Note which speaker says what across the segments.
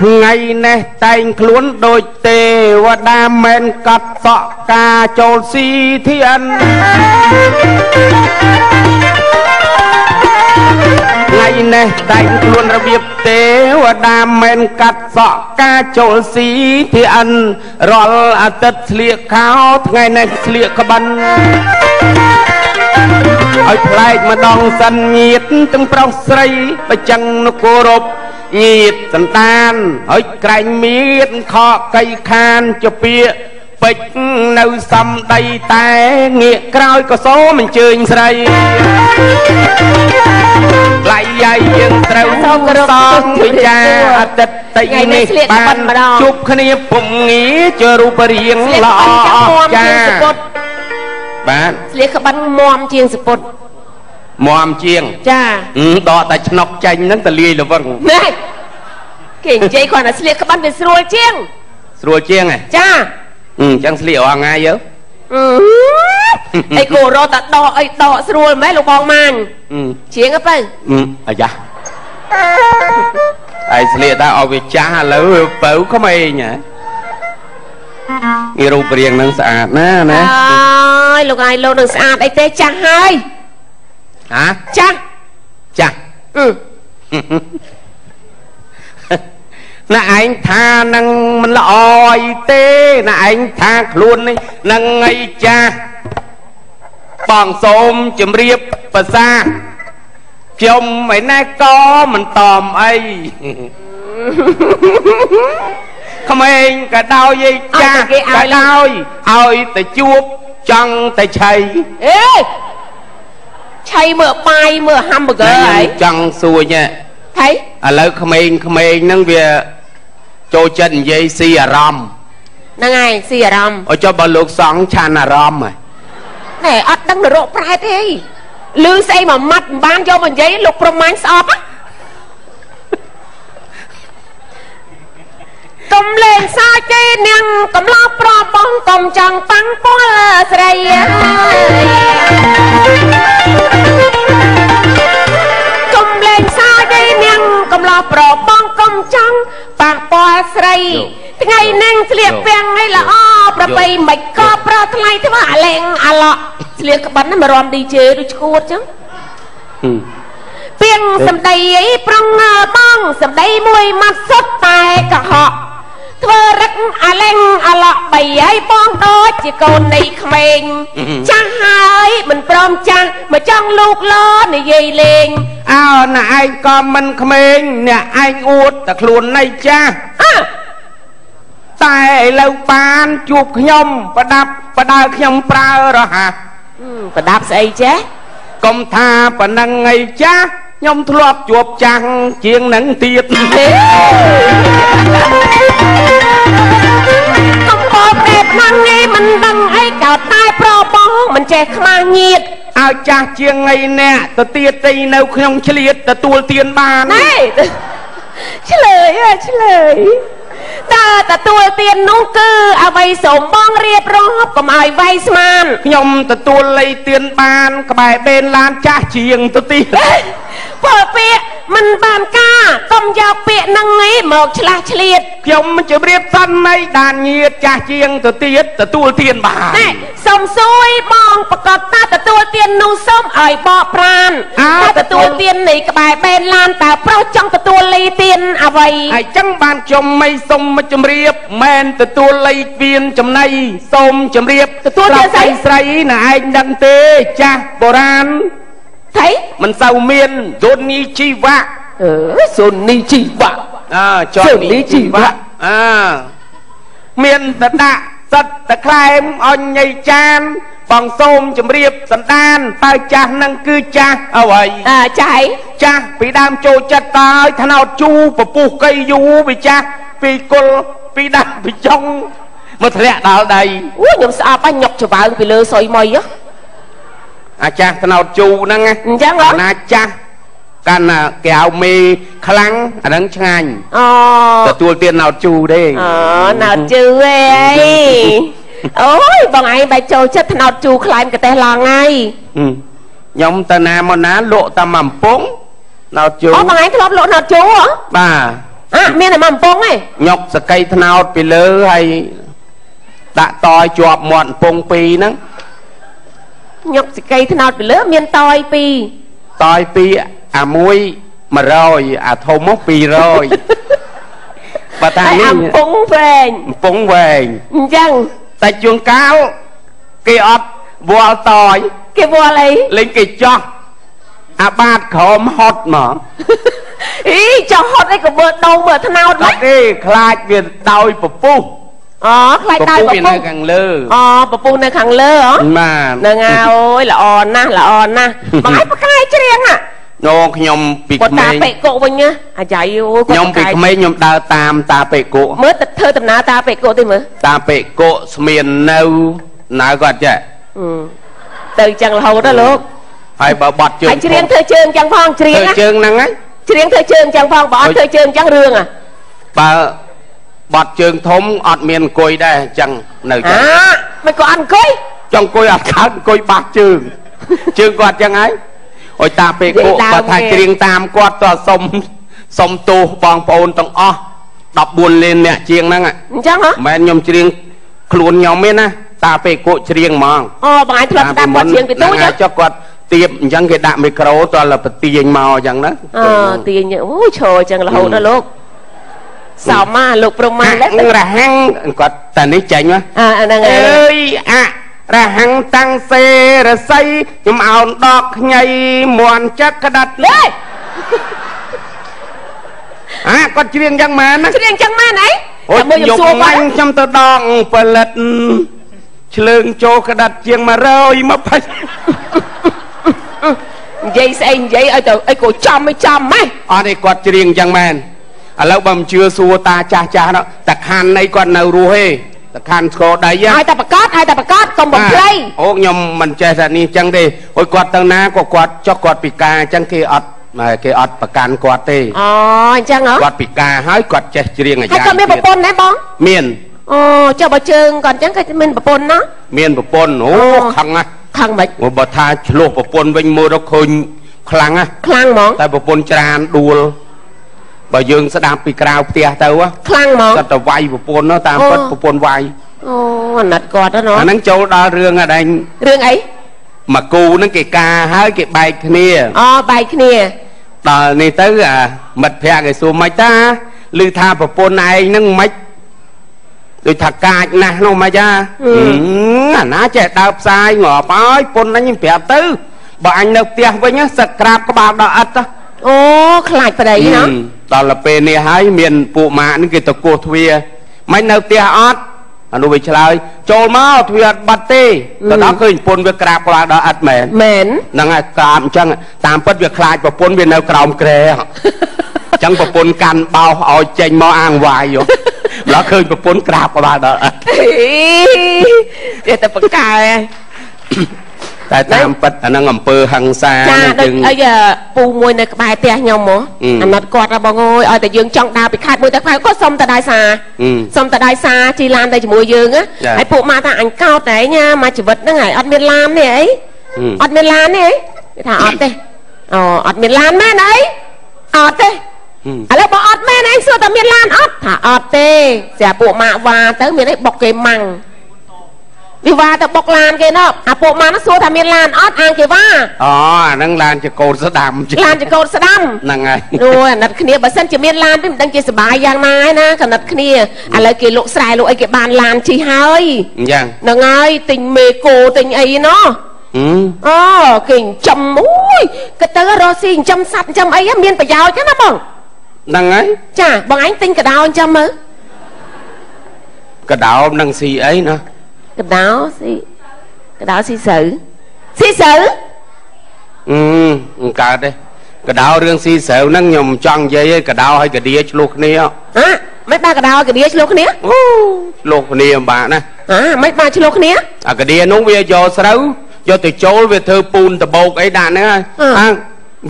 Speaker 1: ថ្ងៃនេះតែងខ្លួនដូចទេវតាមិនកាត់សក់ការចូលស៊ីធាន ថ្ងៃនេះតែងខ្លួនរបៀបទេវតាមិនកាត់សក់ការចូលស៊ីធានរាល់អាទិត្យស្លៀកខោថ្ងៃនេះស្លៀកក្បិនឲ្យប្លែកម្ដងសិនញៀតទាំងប្រុសស្រីបើចឹងនគរពញៀតសន្តានហើយក្រែងមៀតខកកៃខានជាពាក ពេជ្រនៅសំដីតែងាកក្រោយក៏សូមអញ្ជើញស្រីឡៃយាយយើងត្រូវសូមគោរពវិចាអតិតៃនេះបានជួបគ្នាពុំងារជារូបរាងល្អចាបាទ
Speaker 2: ស្លៀកក្បិនមមជាងសពុត
Speaker 1: មមជាង
Speaker 2: ចា
Speaker 1: ហឹមដកតែឆ្នុកចាញ់ហ្នឹងតលាយល្វឹង
Speaker 2: ណែគេនិយាយគាត់ថាស្លៀកក្បិនវាស្រួលជាង
Speaker 1: ស្រួលជាងហ៎
Speaker 2: ចា
Speaker 1: ហឹម អញ្ចឹងស្លៀករាល់ថ្ងៃយើ
Speaker 2: អឺអីគោរតតែដកអីដកស្រួលម៉េះលោកបងម៉ាញ
Speaker 1: ហឹម
Speaker 2: ជាងទៅ
Speaker 1: ហឹមអាយ៉ាហើយស្លៀកតែឲ្យវាចាស់ឥឡូវវាបើក្មេងហ៎នេះរូបរាងហ្នឹងស្អាតណាណា
Speaker 2: អើយលោកអាយលោកនឹងស្អាតអីទេចាស់ហើយ
Speaker 1: ហា
Speaker 2: ចាស់
Speaker 1: ចាស់
Speaker 2: អឺ
Speaker 1: ណាឯងថានឹងមិនល្អអីទេណាឯងថាខ្លួននេះនឹងអីចាស់បងសូមជម្រាបភាសាខ្ញុំឯណែក៏មិនតមអីក្មេងក៏ដោយឯចាស់ក៏ដោយឲ្យតែជួបចង់តែឆៃ
Speaker 2: អេឆៃមើលបាយមើលហាំប៊ឺហ្គឺហើយ
Speaker 1: ចង់សួរញ៉ែ
Speaker 2: ហើយ
Speaker 1: ឥឡូវក្មេងក្មេងហ្នឹងវាចូលចិត្តនិយាយស៊ីអារម្មណ៍
Speaker 2: ហ្នឹងហើយស៊ីអារម្មណ៍
Speaker 1: អោចុះបើលោកសង្ឃឆានអារម្មណ៍ហ៎
Speaker 2: ណែអត់ដឹងនរកប្រែតទេលឺស្អីមួយម៉ាត់មិនបានយកមកនិយាយលោកប្រមាញ់ស្អប់ហ៎កុំលេងសើចទេនាងកំឡោះប្របងកុំចង់តាំងពលស្រី កំឡោះប្របងកុំចង់ប៉ះពាល់ស្រី ថ្ងៃនឹងស្លៀកពាំងឲ្យល្អប្របីមិនក៏ប្រថ្លៃធ្វើអាលេងអាឡក់ស្លៀកក្បិនហ្នឹងមករំ DJ ដូចឈួតចឹង
Speaker 1: ហឹម
Speaker 2: ពីងសំដីអីប្រងើបងសំដីមួយម៉ាត់សុទ្ធតែកុហក ធ្វើរឹកអាលេងអាឡក់បីហើយបងដូចជាកូននៃក្មេងចាស់ហើយមិនព្រមចាស់មកចង់លូកលនិយាយលេង
Speaker 1: អើណាឯងក៏មិនក្មេងអ្នកឯងអួតតែខ្លួននៃចាស់
Speaker 2: អើ
Speaker 1: តែឥឡូវបានជួបខ្ញុំប្រដាប់ប្រដៅខ្ញុំប្រើរហ័ស
Speaker 2: ប្រដាប់ស្អីចេះ
Speaker 1: កុំថាប៉ុណ្ណឹងអីចាស់ខ្ញុំធ្លាប់ជួបចាស់ជាងនឹងទៀត
Speaker 2: កុំ បោកតែផ្នងនេះមិនដឹងអីកោតតែប្របងមិនចេះខ្មាស់ញៀត
Speaker 1: ឲ្យចាស់ជាងអីអ្នកទៅទៀតទីនៅខ្ញុំឆ្លៀតទទួលទានបាន
Speaker 2: ណែឆ្លើយហ៎ឆ្លើយតើទទួលទាននោះគឺអ្វីសូមបងរៀបរាប់កុំឲ្យវាយស្មាន
Speaker 1: ខ្ញុំទទួលលៃទានបាន ក្បែរបេនឡានចាស់ជាងទៅទៀ ត
Speaker 2: ពលពាកមិនបានការកុំយកពាក្យហ្នឹងឯងមកឆ្លាស់ឆ្លៀត
Speaker 1: ខ្ញុំជម្រាបសិននៃដានញាតចាស់ជាងទៅទៀតទទួលទានបាន
Speaker 2: ណែសុំសួយបងប្រកបតាទទួលទាននោះសូមឲ្យបកប្រាន
Speaker 1: អើ
Speaker 2: តើទទួលទាននៃក្បែរបេនឡានតើប្រុសចង់ទទួលលីទានអ្វី
Speaker 1: ហើយចឹងបានខ្ញុំមិនសុំមកជម្រាបមែនទទួលលៃវៀនចំណៃសូមជម្រាប
Speaker 2: ទទួលទានស្អី
Speaker 1: ស្រីណាឯងដឹងទេចាស់បុរាណ
Speaker 2: ថៃ
Speaker 1: មិនសូវមានយន្តនីជីវៈ
Speaker 2: អឺសុនីជីវៈ
Speaker 1: អើចន
Speaker 2: សូនីជីវៈ
Speaker 1: អើមានតដាក់សិតតក្លែមអញ្ញៃចានបងសូមជម្រាបសន្តានតើចាស់នឹងគឺចាស់អ្វី
Speaker 2: អើចៃ
Speaker 1: ចាស់ពីដើមចូលចិត្តតើយថ្នោតជូរពពុះកៃយូរពីចាស់ពីគុលពីដើមពីចុងមកធ្លាក់ដល់ដី
Speaker 2: អូខ្ញុំស្អប់ហ្នឹងញុកច្បើងពីលើសុយមុយហ៎
Speaker 1: អាចាស់ថ្នោតជូរហ្នឹងណា
Speaker 2: អញ្ចឹងហ៎
Speaker 1: ណាចាស់កាន់ណាកែវមេខ្លាំងអាហ្នឹងឆ្ងាញ់
Speaker 2: អូ
Speaker 1: ទទួលទានណោតជូរទេ
Speaker 2: អូណោតជឿអីអូយបងឯងបែរចូលចិត្តថ្នោតជូរខ្លាញ់កតេះឡងហើយ
Speaker 1: ហឹមខ្ញុំទៅណាមកណាលក់តាមអំពងណោតជូរ
Speaker 2: អូបងឯងធ្លាប់លក់ថ្នោតជូរហ៎
Speaker 1: បាទ
Speaker 2: អ่ะមានតែមកកំពង់ឯង
Speaker 1: ញុកសកៃថ្នោតពីលើហើយដាក់តយជាប់មាត់អំពងពីរហ្នឹង
Speaker 2: ញុកសកៃថ្នោតពីលើមានតយពីរ
Speaker 1: តយពីរអាមួយ100អាធំមក200បើថា
Speaker 2: ហើយ
Speaker 1: នេះ
Speaker 2: អំពង់វែង
Speaker 1: អំពងវែង
Speaker 2: អញ្ចឹង
Speaker 1: តែជួនកាលគេអត់វល់តយ
Speaker 2: គេវល់អី
Speaker 1: លេងគេចោះអាបាតក្រមហត់មក
Speaker 2: អីចុះហត់អីក៏មើលដងមើលថ្នោត
Speaker 1: អ
Speaker 2: ម៉េច
Speaker 1: ត់ទេខ្លាចវាដោយពពុះ
Speaker 2: អូខ្លាចដៃប្រព
Speaker 1: ន្ធនៅខាងលើ
Speaker 2: អូប្រពន្ធនៅខាងលើហ៎
Speaker 1: បាទ
Speaker 2: នឹងហើយអូយល្អណាស់ល្អណាស់បងឯងប្រកែកច្រៀងណាន
Speaker 1: ងខ្ញុំពីក្មេងតា
Speaker 2: ពេកុវិញណាអាចារ្យអូ
Speaker 1: ខ្ញុំពី
Speaker 2: ក្មេ
Speaker 1: ងខ្ញុំដើរតាមតាពេកុ
Speaker 2: មើលទៅធ្វើដំណើរតាពេកុទេមើល
Speaker 1: តាពេកុស្មាននៅណៅក៏អត់ចេះ
Speaker 2: ទៅចឹងរហូតដល់លោក
Speaker 1: ហើយបើបាត់ជើង
Speaker 2: ហើយច្រៀងធ្វើជើងចឹងផងច្រៀង
Speaker 1: ធ្វើជើងហ្នឹង
Speaker 2: ជ្រៀងធ្វើជើងចឹងផងបើអត់ធ្វើជើងចឹងរឿងអ្ហ៎
Speaker 1: បើ បត់ជើងធំអត់មានអង្គុយដែរអញ្ចឹងនៅចឹ
Speaker 2: អា
Speaker 1: ង
Speaker 2: មិនក៏អត់អង្គុយ
Speaker 1: ចង់អង្គុយអត់កើតអង្គុយបាក់ជើងជើងគាត់ចឹងហើយអុយតាពេកុបើថាច្រៀងតាមគាត់តសុំសុំទោសបងប្អូនទាំងអស់14លានអ្នកជាងហ្នឹងហ่ะ
Speaker 2: អញ្ចឹងហ៎
Speaker 1: មិនមែនខ្ញុំច្រៀងខ្លួនខ្ញុំទេណាតាពេកុច្រៀងហ្មង
Speaker 2: អូបងឯងធ្លាប់ស្ដាប់គាត់ច្រៀងពីទូច
Speaker 1: ហ្នឹងហើយចុះគាត់ទៀបអញ្ចឹងគេដាក់មីក្រូតលបទាញមកអញ្ចឹងណា
Speaker 2: អឺទាញអូឈរចឹងរហូតដល់លោក សមមកលោកព្រំម៉ា
Speaker 1: អា
Speaker 2: នឡើយ
Speaker 1: រហੰគាត់តែនេះចាញ់ណា
Speaker 2: អើហ្នឹង
Speaker 1: អ
Speaker 2: ហើយើ
Speaker 1: យអរហੰតាំងសេរស័យខ្ញុំអោនដកខ្ញីមន់ចឹកក្តាត់
Speaker 2: លេ
Speaker 1: អាគាត់ច្រៀងយ៉ាងម៉េចណា
Speaker 2: ច្រៀងចឹងម៉ែនអី
Speaker 1: អូយ
Speaker 2: តែមើលខ្ញុំ
Speaker 1: យក
Speaker 2: សួរបា
Speaker 1: មា
Speaker 2: ត់
Speaker 1: ញ់ខ្ញុំទៅដងផលិតឆ្លើងចូលក្តាត់ជាង120
Speaker 2: និយាយស្អីនិយាយឲ្យទៅអីក៏ចំមិនចំម៉េះ
Speaker 1: អត់ទេគាត់ច្រៀងយ៉ាងម៉េច ឥឡូវបើមិនជឿសួរតាចាស់ចាស់នោះតាខាននៃគាត់នៅរស់ទេតាខានស្គរដីហ៎
Speaker 2: ឲ្យតែប្រកាសឲ្យតែប្រកាសកុំបំភ្លៃ
Speaker 1: អូខ្ញុំមិនចេះថានេះចឹងទេអុយគាត់ទៅណាក៏គាត់ចុះគាត់ពិការចឹងគេអត់គេអត់ប្រកាន់គាត់ទេ
Speaker 2: អូអញ្ចឹងហ៎
Speaker 1: គាត់ពិការហើយគាត់ចេះច្រៀងអា
Speaker 2: ហើយ
Speaker 1: យ៉ា
Speaker 2: ក៏មានប្រពន្ធដែរបង
Speaker 1: មាន
Speaker 2: អូចុះបើជើងគាត់អញ្ចឹងគាត់មានប្រពន្ធណា
Speaker 1: មានប្រពន្ធអូ
Speaker 2: អូ
Speaker 1: ខឹងណាស់
Speaker 2: ខឹងមិន
Speaker 1: អូបើថាឆ្លោះប្រពន្ធវិញមើលទៅឃើញខ្លាំងណាស់
Speaker 2: ខ្លាំងហ្មង
Speaker 1: តែប្រពន្ធច្រានដួល បើយើងស្ដាប់ពីក្រៅផ្ទះទៅហ៎
Speaker 2: ខ្លាំងហ្មង
Speaker 1: គាត់ទៅវាយប្រពន្ធនោះតាម
Speaker 2: អូ
Speaker 1: ពិតប្រពន្ធវាយ
Speaker 2: អូអាណិតគាត់ហ្នឹង
Speaker 1: អាហ្នឹងចូលដល់រឿងអដែង
Speaker 2: រឿងអី
Speaker 1: មកគូហ្នឹងគេការហើយគេបែកគ្នា
Speaker 2: អូបែកគ្នា
Speaker 1: ដល់នេះទៅអាមិត្តភក្តិគេសួរមិនតាឮថាប្រពន្ធឯងហ្នឹងមិនដូចថាកាចណាស់នោះមិនចាហឹមអាណាចេះដើរផ្សាយងាប់ហើយពុនហ្នឹងប្រាប់ទៅបើអញនៅផ្ទះវិញណាសឹកក្រាបក្បាលដល់អិតណា
Speaker 2: អូខ្លាចប្តីណា
Speaker 1: ហឹមដល់ទៅពេលនេះហើយមានពួកម៉ាក់ហ្នឹងគេទៅគោះទ្វារមិននៅផ្ទះអត់អានោះវាឆ្លើយចូលមកទ្វារអត់បាត់ទេទៅដល់ឃើញពុនវាក្រាបក្បាលដល់អិតមែន
Speaker 2: មែន
Speaker 1: ហ្នឹងហើយក្រាបអញ្ចឹងតាមពិតវាខ្លាចប្រពន្ធវានៅក្រោមក្រែហ៎អញ្ចឹងប្រពន្ធកាន់បោសឲ្យចេញមកអាងវាយហ៎ម្ល៉េះឃើញប្រពន្ធក្រាបក្បាលដល់អត់
Speaker 2: ចេះតែបកកែ
Speaker 1: តែតាមពិតអាហ្នឹងអំពើហិង្សា
Speaker 2: ចា
Speaker 1: ហ្នឹង
Speaker 2: ដូច
Speaker 1: យើង
Speaker 2: អីពូមួយនៅក្បែរផ្ទះខ្ញុំហ៎
Speaker 1: អឺ
Speaker 2: អាណិតគាត់ហ៎បងអើយឲ្យតែយើងចង់ដើរពីខេត្តមួយទៅខេត្តគាត់សុំតែដៃសា
Speaker 1: អឺ
Speaker 2: សុំតែដៃសាជីឡានទៅជាមួយយើងណា
Speaker 1: ចា៎
Speaker 2: ហើយពួកម៉ាថាអញកោតតែញ៉ាមកជីវិតហ្នឹងហើយអត់មានឡាននេះអី
Speaker 1: អឺ
Speaker 2: អត់មានឡាននេះអីគេថាអត់ទេអូអត់មានឡានមែនអីអត់ទេ
Speaker 1: អឺ
Speaker 2: ឥឡូវបើអត់មែនឯងសួរតែមានឡានអត់ថាអត់ទេស្រាប់ពួកម៉ាក់វ៉ាទៅមានអីបុកគេម៉ាំង វាវ៉ាទៅបុកឡានគេណោះអាពួកម៉ាក់នោះសួរថាមានឡានអត់អាងគេវ៉ា
Speaker 1: អូអាហ្នឹងឡានជាកូនស្ដាំចឹង
Speaker 2: ឡានចង្កូតស្ដាំ
Speaker 1: ហ្នឹងហើយ
Speaker 2: អូយអាណិតគ្នាបើសិនជាមានឡានទេមិនដឹងជាសុបាយយ៉ាងណាឯណាកណិតគ្នាឥឡូវគេលក់ស្រែលក់អីគេបានឡានជិះហើយ
Speaker 1: អញ្ចឹង
Speaker 2: ហ្នឹងហើយទិញមេកូទិញអីណោះ
Speaker 1: ហឹម
Speaker 2: អូគេចិញ្ចឹមអូយគេទៅរកស៊ីចិញ្ចឹមសត្វចិញ្ចឹមអីហ្នឹងមានប្រយោជន៍ណាបង
Speaker 1: ហ្នឹងហើយ
Speaker 2: ចាបងឯងទិញកដោចិញ្ចឹមមើល
Speaker 1: កដោមនឹងស៊ីអីណា
Speaker 2: កដោស៊ីកដោស៊ីស្រូវស៊ីស្រូវ
Speaker 1: អឺមិនកើតទេកដោរឿងស៊ីស្រូវហ្នឹងខ្ញុំចង់និយាយឯងកដោឲ្យកដៀឆ្លោះគ្នា
Speaker 2: ហ៎មិនបានកដោកដៀឆ្លោះគ្នា
Speaker 1: អូឆ្លោះគ្នាពិបាកណា
Speaker 2: ហ៎មិនបាកឆ្លោះគ្នា
Speaker 1: អាកាឌៀនោះវាយកស្រូវយកទៅចូលវាធ្វើពូនដបោកអីដាក់ហ្នឹងហើយ
Speaker 2: អឺ
Speaker 1: អា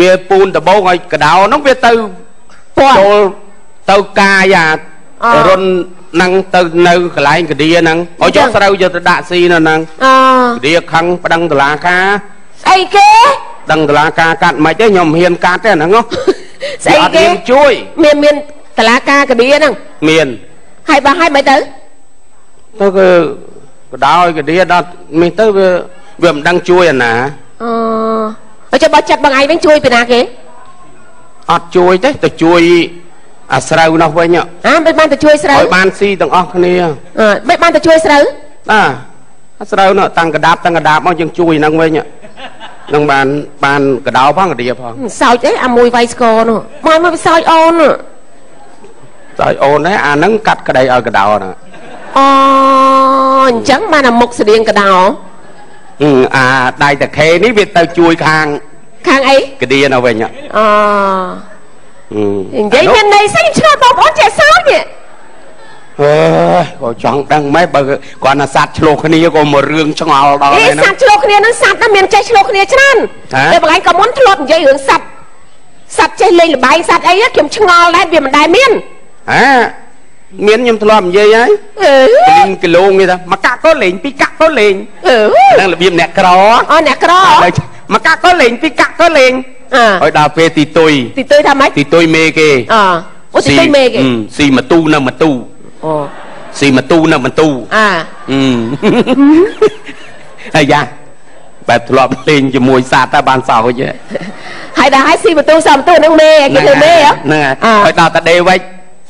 Speaker 1: វាពូនដបងឲ្យកដោហ្នឹងវាទៅ
Speaker 2: ពាន់
Speaker 1: ចូលទៅកាយអា
Speaker 2: អ่า
Speaker 1: រុន ហ្នឹងទៅនៅកន្លែងកដៀហ្នឹងឲ្យ
Speaker 2: ចឹ
Speaker 1: យក
Speaker 2: ង
Speaker 1: ស្រូវយកទៅដាក់ស៊ីនៅហ្នឹង
Speaker 2: អ
Speaker 1: កដៀខឹងប្តឹងតុលាការ
Speaker 2: ស្អីគេ
Speaker 1: ដឹងតុលាការកាត់មិនទេខ្ញុំមិនហ៊ានកាត់ទេអាហ្នឹងហ៎
Speaker 2: ស្អី
Speaker 1: វាអត់
Speaker 2: គេ
Speaker 1: ហ៊ានជួយ
Speaker 2: មានមានតឡាការកឌីហ្នឹង
Speaker 1: មាន
Speaker 2: ហើយបើហើយមិនទៅ
Speaker 1: ទៅគឺកដោយកដៀដល់នេះទៅវាវាមិនដឹងជួយអាណា
Speaker 2: អអចុះបើចិត្តបងឯងវិញជួយពីណាគេ
Speaker 1: អត់ជួយទេទៅជួយ អាស្រូវនោះវិញហ៎
Speaker 2: អាមិនបានទៅជួយស្រូវ
Speaker 1: ឲ្យបានស៊ីទាំងអស់គ្នា
Speaker 2: អឺមិនបានទៅជួយស្រូវ
Speaker 1: ណាអាស្រូវនោះតាំងកដាបតាំងកដាបមកយើងជួយហ្នឹងវិញហ៎នឹងបានបានកដោផងកដៀផង
Speaker 2: សោចអីអាមួយវាយស្គរនោះមកមកសោចអូននោះ
Speaker 1: តែអូនហ្នឹងអាហ្នឹងកាត់ក្តីឲ្យកដោហ្នឹង
Speaker 2: អូអញ្ចឹងបានអាមុខស្តៀងកដោ
Speaker 1: អឺអាដៃតាខេនេះវាទៅជួយខាង
Speaker 2: ខាងអី
Speaker 1: កដៀនៅវិញហ៎
Speaker 2: អូ
Speaker 1: អឺ
Speaker 2: និយាយមានន័យស្អីឆ្លោះបងប្អូនចេះសោចនេះ
Speaker 1: អើយក៏ចង់ដឹងម៉េចបើគាត់ណាសัตว์ឆ្លោះគ្នាក៏មករឿងឆ្ងល់ដល់
Speaker 2: អេ
Speaker 1: ហើយ
Speaker 2: ស
Speaker 1: ណា
Speaker 2: ត្វឆ្លោះគ្នានឹងសត្វណាមានចេះឆ្លោះគ្នាច្រើន
Speaker 1: ហ៎
Speaker 2: តែបងឯងក៏មុនធ្លាប់និយាយរឿងសត្វសត្វចេះលេងលបាយសត្វអីហ្នឹងខ្ញុំឆ្ងល់ដែរវាមិនដែលមាន
Speaker 1: ហ៎មានខ្ញុំធ្លាប់និយាយហើយ
Speaker 2: អឺ
Speaker 1: លេងគីឡូគេថាមកកាក់ក៏លេងពីរកាក់ក៏លេង
Speaker 2: អឺ
Speaker 1: ហ្នឹងរបៀបអ្នកក្រ
Speaker 2: អូអ្នកក្រ
Speaker 1: ហើយមកកាក់ក៏លេងពីរកាក់ក៏លេង
Speaker 2: អើ
Speaker 1: ហើយដល់ពេលទីទុយ
Speaker 2: ទីទុយថាម៉េច
Speaker 1: ទីទុយមេគេ
Speaker 2: អអូទីទុយមេគេ
Speaker 1: អឺស៊ីម៉ាទូនៅម៉ាទូ
Speaker 2: អូ
Speaker 1: ស៊ីម៉ាទូនៅម៉ាទូ
Speaker 2: អា
Speaker 1: អឺហើយយ៉ាបែបធ្លាប់លេងជាមួយសត្វតែបានសោចហ៎
Speaker 2: ហើយដល់ហើយស៊ីបន្ទូសំបន្ទូនឹងមេគេធ្វើមេហ៎
Speaker 1: ហ្នឹងហើយ
Speaker 2: អ
Speaker 1: ហើយដល់តាដេវិច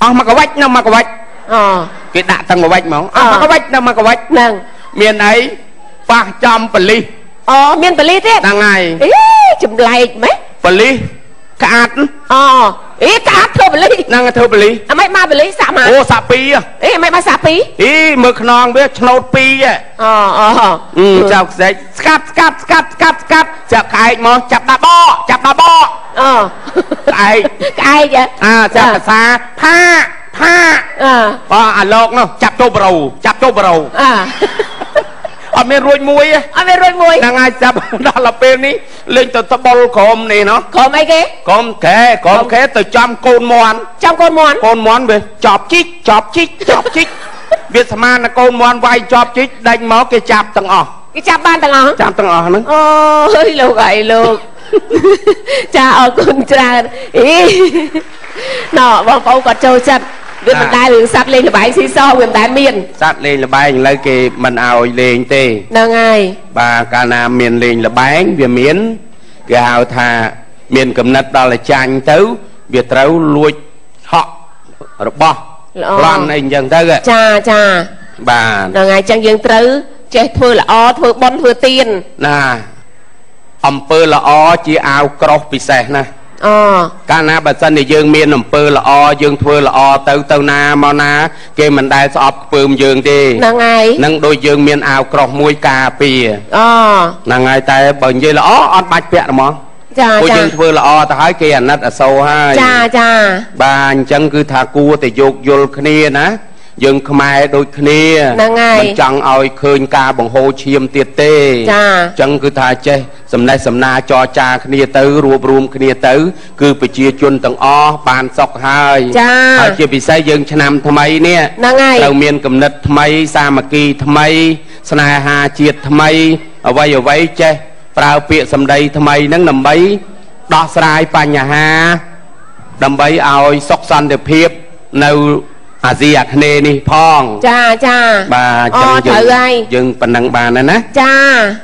Speaker 1: អស់មកកវិចនៅមកកវិច
Speaker 2: អូ
Speaker 1: គេដាក់ទាំងកវិចហ្មងអ
Speaker 2: អ่า
Speaker 1: ស់មកកវិចនៅមកកវិច
Speaker 2: ហ្នឹង
Speaker 1: មានអីប៉ះចំបលិស
Speaker 2: អូមានបលីទៀត
Speaker 1: ហ្នឹងហើយ
Speaker 2: អេចម្លែកម៉េច
Speaker 1: បលិសក្អាត់
Speaker 2: អូអេកាត់ធ្វើបលី
Speaker 1: ហ្នឹងហើយធ្វើបលិស
Speaker 2: អម៉េចមកបលីសាក់មក
Speaker 1: អូសាក់ពីរហ៎
Speaker 2: អេអម៉េចមកសាក់ពីរ
Speaker 1: អីមើលខ្នងវាឆ្នោតពីរហ៎
Speaker 2: អូអូ
Speaker 1: អឺចៅខ្សេចស្កាត់ស្កាត់ស្កាត់ស្កាត់ស្កាត់ចាប់ក្អែកមកចាប់ដាក់បកចាប់ដាក់បក
Speaker 2: អូ
Speaker 1: ក្អែក
Speaker 2: ក្អែកហ៎
Speaker 1: អាចាប់ភាសាផាផា
Speaker 2: អើ
Speaker 1: អអាលោកនោះចាប់ចូលបរូចាប់ចូលបរូ
Speaker 2: អើ
Speaker 1: អត់មានរួចមួយទេ
Speaker 2: អត់មានរួចមួយ
Speaker 1: ហ្នឹងហើយចាប់ដល់ទៅពេលនេះលេងទៅត្បុលក្រុមនេះណោះ
Speaker 2: ក្រុមអីគេ
Speaker 1: ក្រុមកែក្រុមកែទៅចំកូនមន់
Speaker 2: ចាំកូនមន់
Speaker 1: កូនមន់វាចប់ជីកចប់ជីកចប់ជីកវាស្មានតែកូនមន់វាយចប់ជីកដាច់មកគេចាប់ទាំងអស់
Speaker 2: គេចាប់បានទាំងអស់
Speaker 1: ចាប់ទាំងអស់ហ្នឹង
Speaker 2: អូយលោកអីលោកចាអរគុណច្រើនអីណ៎បងប្អូនគាត់ចូលចិត្ត វាមិនដែលរឿងសัตว์លេងល្បែងស៊ីសងវាមិនដែលមាន
Speaker 1: សត្វលេងលបែងឥឡូវគេមិនឲ្យលេងទេ
Speaker 2: ហ្នឹងហើយ
Speaker 1: បាទកាលណាមានលេងលបែងវាមានគេហៅថាមានកំណត់ដល់តែចាញ់ទៅវាត្រូវលួចហក់របស់ប្លន់អីអញ្ចឹងទៅ
Speaker 2: ចាចា
Speaker 1: បាទ
Speaker 2: ហ្នឹងហើយអញ្ចឹងយើងត្រូវចេះធ្វើល្អធ្វើបុណ្យធ្វើទាន
Speaker 1: ណាអំពើល្អជាអាវក្រោះពិសេសណាស់
Speaker 2: អូ
Speaker 1: កាលណាបើសិនជាយើងមានអំពើល្អយើងធ្វើល្អទៅទៅណាមកណា គេមិនដែលស្អប់ខ្ពើមយើងទេ
Speaker 2: ហ្នឹងហើយ
Speaker 1: នឹងដូចយើងមានអាវក្រោះមួយការពារ
Speaker 2: អូ
Speaker 1: ហ្នឹងហើយតែបើនិយាយល្អអត់បាច់ពាក់ហ្មង
Speaker 2: ចា
Speaker 1: ពួក
Speaker 2: ចា
Speaker 1: យើងធ្វើល្អទៅហើយគេអាណិតអាសូរហើយ
Speaker 2: ចាចា
Speaker 1: បាទអញ្ចឹងគឺថាគួរតែយោគយល់គ្នាណា យើងខ្មែរដូចគ្នា
Speaker 2: ហ្នឹងហើយ
Speaker 1: មិនចង់ឲ្យឃើញការបង្ហូរឈាមទៀតទេ
Speaker 2: ចា
Speaker 1: អញ្ចឹងគឺថាចេះសំណេះសំណាលចរចាគ្នាទៅរួបរวมគ្នាទៅ គឺប្រជាជនទាំងអស់បានសុខហើយ
Speaker 2: ចា
Speaker 1: ហើយជាពិសេសយើងឆ្នាំថ្មីនេះ
Speaker 2: ហ្នឹងហើយ
Speaker 1: ត្រូវមានគំនិតថ្មីសាមគ្គីថ្មី ស្នេហាជាតិថ្មី អ្វីអ្វីចេះប្រើពាក្យសម្ដីថ្មីហ្នឹងដើម្បីដោះស្រាយបញ្ហាដើម្បីឲ្យសុខសន្តិភាពនៅ អាស៊ីអាគ្នេយ៍នេះផង
Speaker 2: ចាចា
Speaker 1: បាទអ
Speaker 2: អូ
Speaker 1: ញ្ចឹង
Speaker 2: ត្រូវ
Speaker 1: យើង
Speaker 2: ហើយ
Speaker 1: យើងប៉ុណ្ណឹងបានហើយណា
Speaker 2: ចា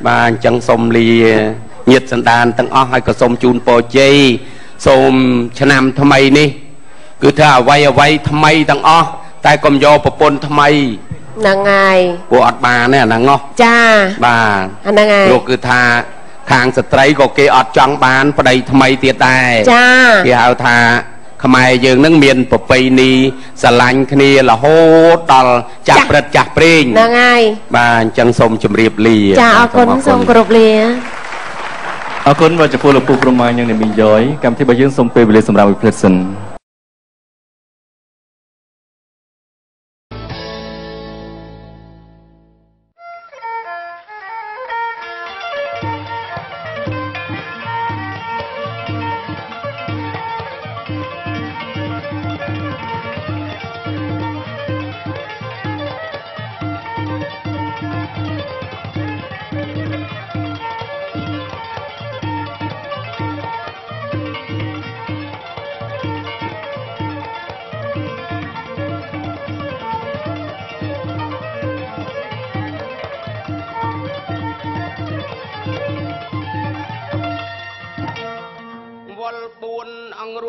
Speaker 1: បាទអញ្ចឹងសូមលាញាតសន្តានទាំងអស់ហើយក៏សូមជូនពរជ័យសូមឆ្នាំថ្មីនេះ គឺថាអ្វីអ្វីថ្មីទាំងអស់តែកុំយកប្រពន្ធថ្មី
Speaker 2: ហ្នឹងហើយ
Speaker 1: ព្រោះអត់បានទេអាហ្នឹងហ៎
Speaker 2: ចា
Speaker 1: បាទ
Speaker 2: អាហ្នឹងហើយ
Speaker 1: ព្រោះគឺថាខាងស្ត្រីក៏គេអត់ចង់បានប្តីថ្មីទៀតដែរ
Speaker 2: ចា
Speaker 1: គេហៅថា ខ្មែរយើងនឹងមានប្រពៃណីស្រឡាញ់គ្នារហូតដល់ចាស់ព្រឹទ្ធចាស់ព្រេង
Speaker 2: ហ្នឹងហើយ
Speaker 1: បាទអញ្ចឹងសូមជម្រាបលា
Speaker 2: ចាអរគុណសូមគោរពលា
Speaker 3: អរគុណបាទចំពោះលោកពូប្រមាញនិងអ្នកមីងយ៉យកម្មវិធីរបស់យើងសូមពេលវេលាសម្រាប់វិផ្លិតសិន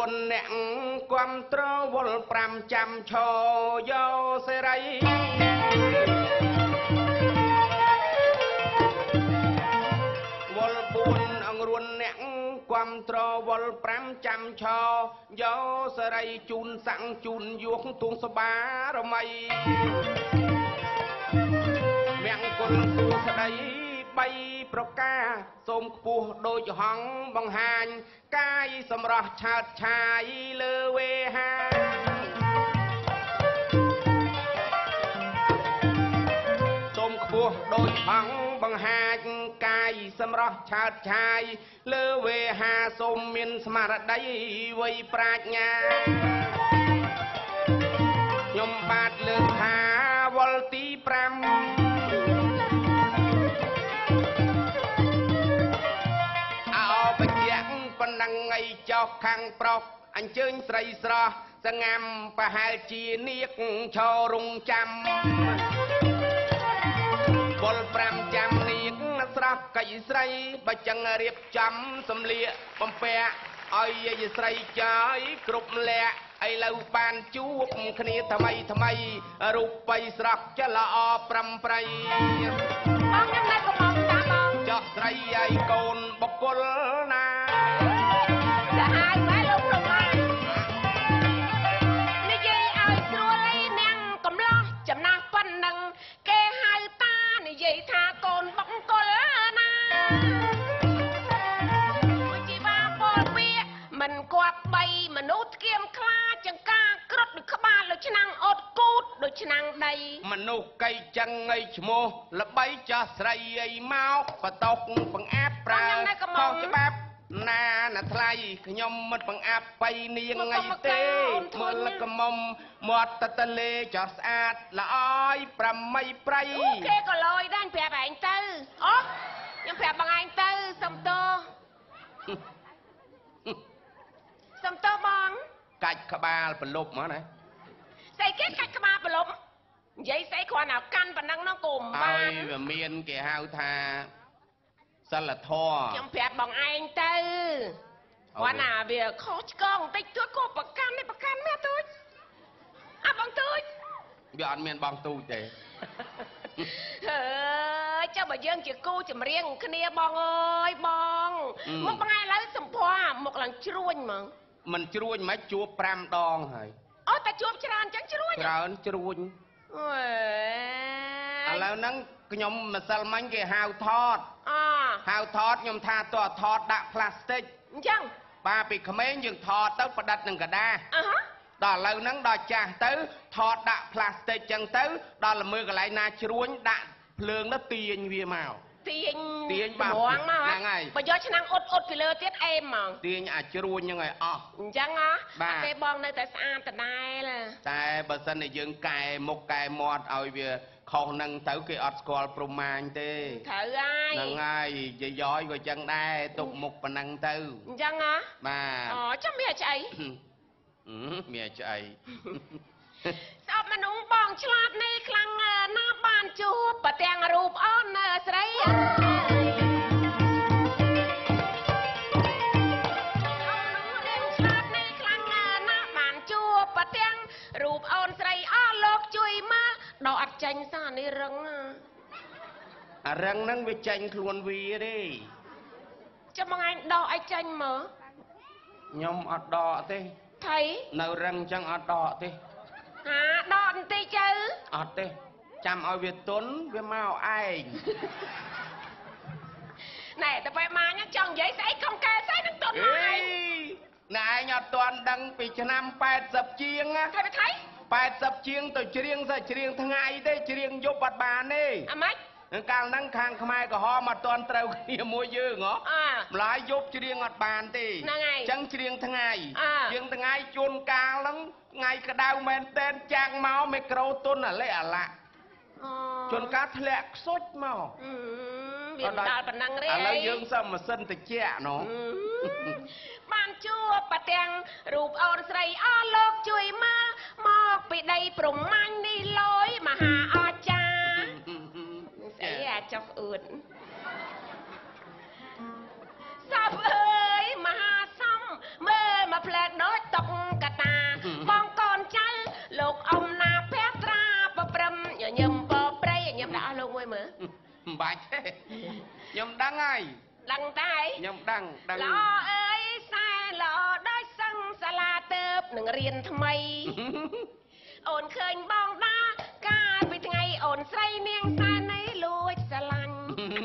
Speaker 1: រួនអ្នកគ្រប់ត្រវល់5ចាំឈរយោសេរីវល់4អង្រួនអ្នកគ្រប់ត្រវល់5ចាំឈរយោសេរីជូនសាំងជូនយោងទួងសបារមីមង្គលសួស្ដី បីប្រការសូមខ្ពស់ដូចហង្សបង្ហាញ កាយសម្រស់ឆើតឆាយលើវេហាសូមខ្ពស់ដូចហង្សបង្ហាញកាយសម្រស់ឆើតឆាយលើវេហាសូមមានស្មារតីវ័យប្រាជ្ញាខ្ញុំបាទលើកថាវល់ទី5 អីចោះខាងប្រុសអញ្ជើញស្រីស្រស់សងាំប្រហែលជានាគឈររងចាំពល5ចាំនាគស្រស់កៃស្រីបើចឹងរៀបចំសំលៀកបំពាក់ឲ្យយាយស្រីចាយគ្រប់លក្ខឥឡូវបានជួបគ្នាថ្មីថ្មីរូបបីស្រស់ចល្អប្រំប្រៃ
Speaker 2: បងខ្ញុំនៅកំងតាបង
Speaker 1: ចោះស្រីឲ្យកូនបកគល
Speaker 2: ចង្ការគ្រុតដូចក្បាលដូចឆ្នាំងអត់គូតដូចឆ្នាំងដី
Speaker 1: មនុស្សកៃចឹងអីឈ្មោះល្បីចោះស្រីអីមកបតកបង្អាប់ប្រើ
Speaker 2: ខ្ញុំនៅកំ
Speaker 1: ខុ
Speaker 2: ង
Speaker 1: សច្បាប់ណាណាថ្លៃខ្ញុំមិនបង្អាប់បៃនាងអីទេមើលកមុំមាត់តតលេចោះស្អាតល្អយប្រមីប្រៃ
Speaker 2: អូគេក៏លយដែរប្រាប់ឯងទៅអូខ្ញុំប្រាប់បងឯងទៅសុំទោសសុំទោសបង
Speaker 1: កាច់ក្បាលប្រលប់មកណា
Speaker 2: ស្អីគេកាច់ក្បាលប្រឡំនិយាយស្អីគ្រាន់តែកាន់ប៉ុណ្ណឹងនោះក៏មិនបា
Speaker 1: ឲ្យ
Speaker 2: ន
Speaker 1: វាមានគេហៅថាសិលធម៌
Speaker 2: ខ្ញុំប្រាប់បងឯងទៅគ្រាន់តែវាខុសឆ្គងបន្តិចទួចក៏ប្រកាន់នេះប្រកាន់មែនទួចអើបងទួច
Speaker 1: វាអត់មានបងទូចទេ
Speaker 2: អើយចុះបើយើងជាគូចម្រៀងគ្នាបងអើយបង
Speaker 1: អឺ
Speaker 2: មកបងឯងឥឡូវសំភ័រមកឡើងជ្រួញហ្មង
Speaker 1: មិនជ្រួញមិនជួប5ដងហើយ
Speaker 2: អូតែជួបច្រើនចឹងជ្រួញ
Speaker 1: ច្រើនជ្រួញ
Speaker 2: អើ
Speaker 1: ឥឡូវហ្នឹងខ្ញុំម្សិលមិញគេហៅថត
Speaker 2: អ
Speaker 1: ហៅថតខ្ញុំថាតើថតដាក់ផ្លាស្ទិក
Speaker 2: អញ្ចឹង
Speaker 1: បាទពីក្មេងយើងថតទៅផ្ដិតនឹងกระดาษ
Speaker 2: អឺហ៎
Speaker 1: ដល់ឥឡូវហ្នឹងដល់ចាស់ទៅថតដាក់ផ្លាស្ទិកចឹងទៅដល់ល្មើកន្លែងណាជ្រួញដាក់ភ្លើងទៅទាញវាមក
Speaker 2: ទាញ
Speaker 1: ទាញបាទ
Speaker 2: រងមក
Speaker 1: ហ្នឹងហើយ
Speaker 2: បើយកឆ្នាំងអ៊ុតអ៊ុតពីលើទៀតអេមហ្មង
Speaker 1: ទាញអាចជ្រួញហ្នឹងឲ្យអស់
Speaker 2: អញ្ចឹងហ៎
Speaker 1: បាទ
Speaker 2: តែបងនៅតែស្អាតដដែល
Speaker 1: តែបើសិនជាយើងកែមុខកែមាត់ឲ្យវាខុសហ្នឹងទៅគេអត់ស្គាល់ព្រហ្មាញទេ
Speaker 2: ត្រូវហើយ
Speaker 1: ហ្នឹងហើយយាយយ៉យក៏ចឹងដែរទុកមុខប៉ុណ្ណឹងទៅ
Speaker 2: អញ្ចឹងហ៎
Speaker 1: បាទ
Speaker 2: អូចាំមានឆ្អី
Speaker 1: ហឹមមានឆ្អី
Speaker 2: ស្អប់មនុស្សបងឆ្លាតនេះខ្លាំងណាស់បានជួបប្រទាំងរូបអូននៅស្រីអើយស្អប់មនុស្សរៀងឆ្លាតនេះខ្លាំងណាស់បានជួបប្រទាំងរូបអូនស្រីអស់លោកជួយមកដល់អត់ចាញ់សោះនេះរឹងណា
Speaker 1: អារឹងហ្នឹងវាចាញ់ខ្លួនវាទេ
Speaker 2: ចាំបងឯងដកឲ្យចាញ់មើល
Speaker 1: ខ្ញុំអត់ដកទេ
Speaker 2: ថៃ
Speaker 1: នៅរឹងចឹងអត់ដកទេ
Speaker 2: ហាដកបន្តិចទៅ
Speaker 1: អត់ទេចាំឲ្យវាទន់វាមកឯង
Speaker 2: ណែតែបែបម៉ាញចង់និយាយស្អីកុំកែស្អីនឹងទុន
Speaker 1: អ
Speaker 2: មកឯេង
Speaker 1: ណែឯងអត់ទាន់ដឹងពីឆ្នាំ80ជាងណា
Speaker 2: ថៃទៅថៃ
Speaker 1: 80ជាងទៅច្រៀងសើច្រៀងថ្ងៃទេច្រៀងយប់អត់បានទេ
Speaker 2: អាម៉េច
Speaker 1: កាលហ្នឹងខាងខ្មែរក្រហមអត់ទាន់ត្រូវគ្នាមួយយើងហ៎
Speaker 2: អើ
Speaker 1: ម្លាយយប់ច្រៀងអត់បានទេ
Speaker 2: ហ្នឹងហើយ
Speaker 1: ចឹងច្រៀងថ្ងៃ
Speaker 2: អើ
Speaker 1: ជាងថ្ងៃជួនកាលហ្នឹងថ្ងៃក្តៅមែនតែនចាំងមកមីក្រូទុនអាលេអាឡាក់
Speaker 2: អូ
Speaker 1: ជួនកាលធ្លាក់ខ្សុចមក
Speaker 2: អឺវាមិនដល់ប៉ុណ្ណឹងទេ
Speaker 1: ឥឡូវយើងសឹមម៉ាស៊ីនតិចណូ
Speaker 2: អឺបានជួបប្រទាំងរូបអូនស្រីអស់លោកជួយមកមកពីដីព្រំមាញ់នេះលយមហាអស្ចារ្យស្អីអា ចោះអឿនសាប់អើយមហាសំមើលមកផ្លែដូចតុកកតា បងកូនចៅលោកអំណាភះត្រា
Speaker 1: ប្រ
Speaker 2: ព្រឹមញញឹមបប្រៃញញឹមដាក់អស់លោកមួយមើល
Speaker 1: មិនបាច់ទេខ្ញុំដឹងហើយ
Speaker 2: ដឹងតែ
Speaker 1: ខ្ញុំដឹងដឹង
Speaker 2: ល្អអើយសែល្អដោយសឹងសាលាទៅនឹងរៀនថ្មី អូនឃើញបងដាកាលពីថ្ងៃអូនស្រីនាងសែននៃ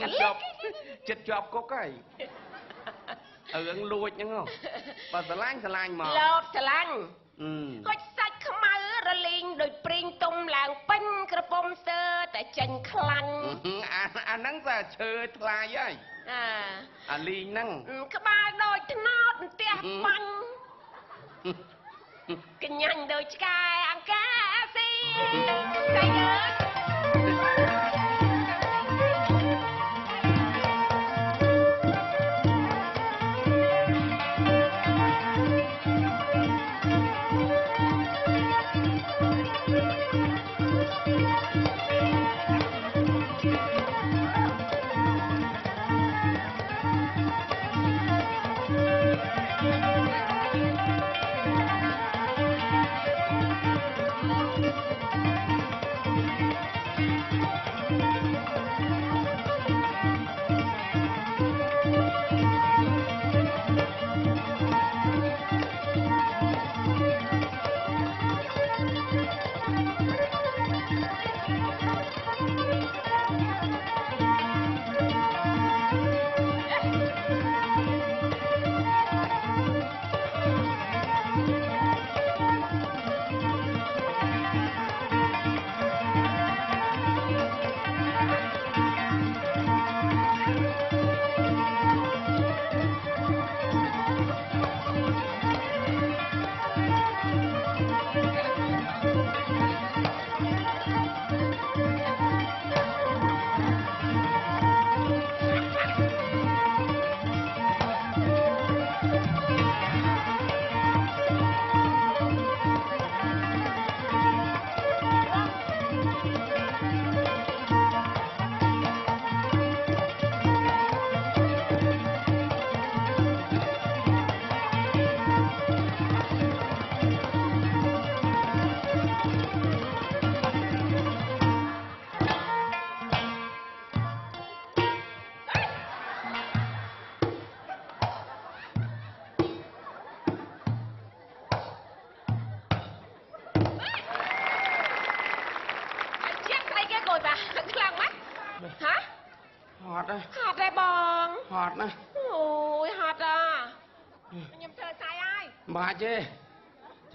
Speaker 1: ជា
Speaker 2: ច
Speaker 1: ប់ចិត្តជាប់គុកហើយរឿងលួចហ្នឹងហ៎បើស្រឡាញ់ស្រឡាញ់មក
Speaker 2: លោតស្រឡាញ់
Speaker 1: អឺ
Speaker 2: ហុចសាច់ខ្មៅរលីងដូចព្រីងទុំឡើងពេញក្រពុំស្ទើរតែចេញខ្លាញ់
Speaker 1: អាអាហ្នឹងសាឈើថ្លាយហើយ
Speaker 2: អា
Speaker 1: អាលីងហ្នឹង
Speaker 2: អឺក្បាលដូចថ្នោតផ្ទះបាញ់កញ្ញាញ់ដូចឆ្កែអង្កាស៊ីតែយើ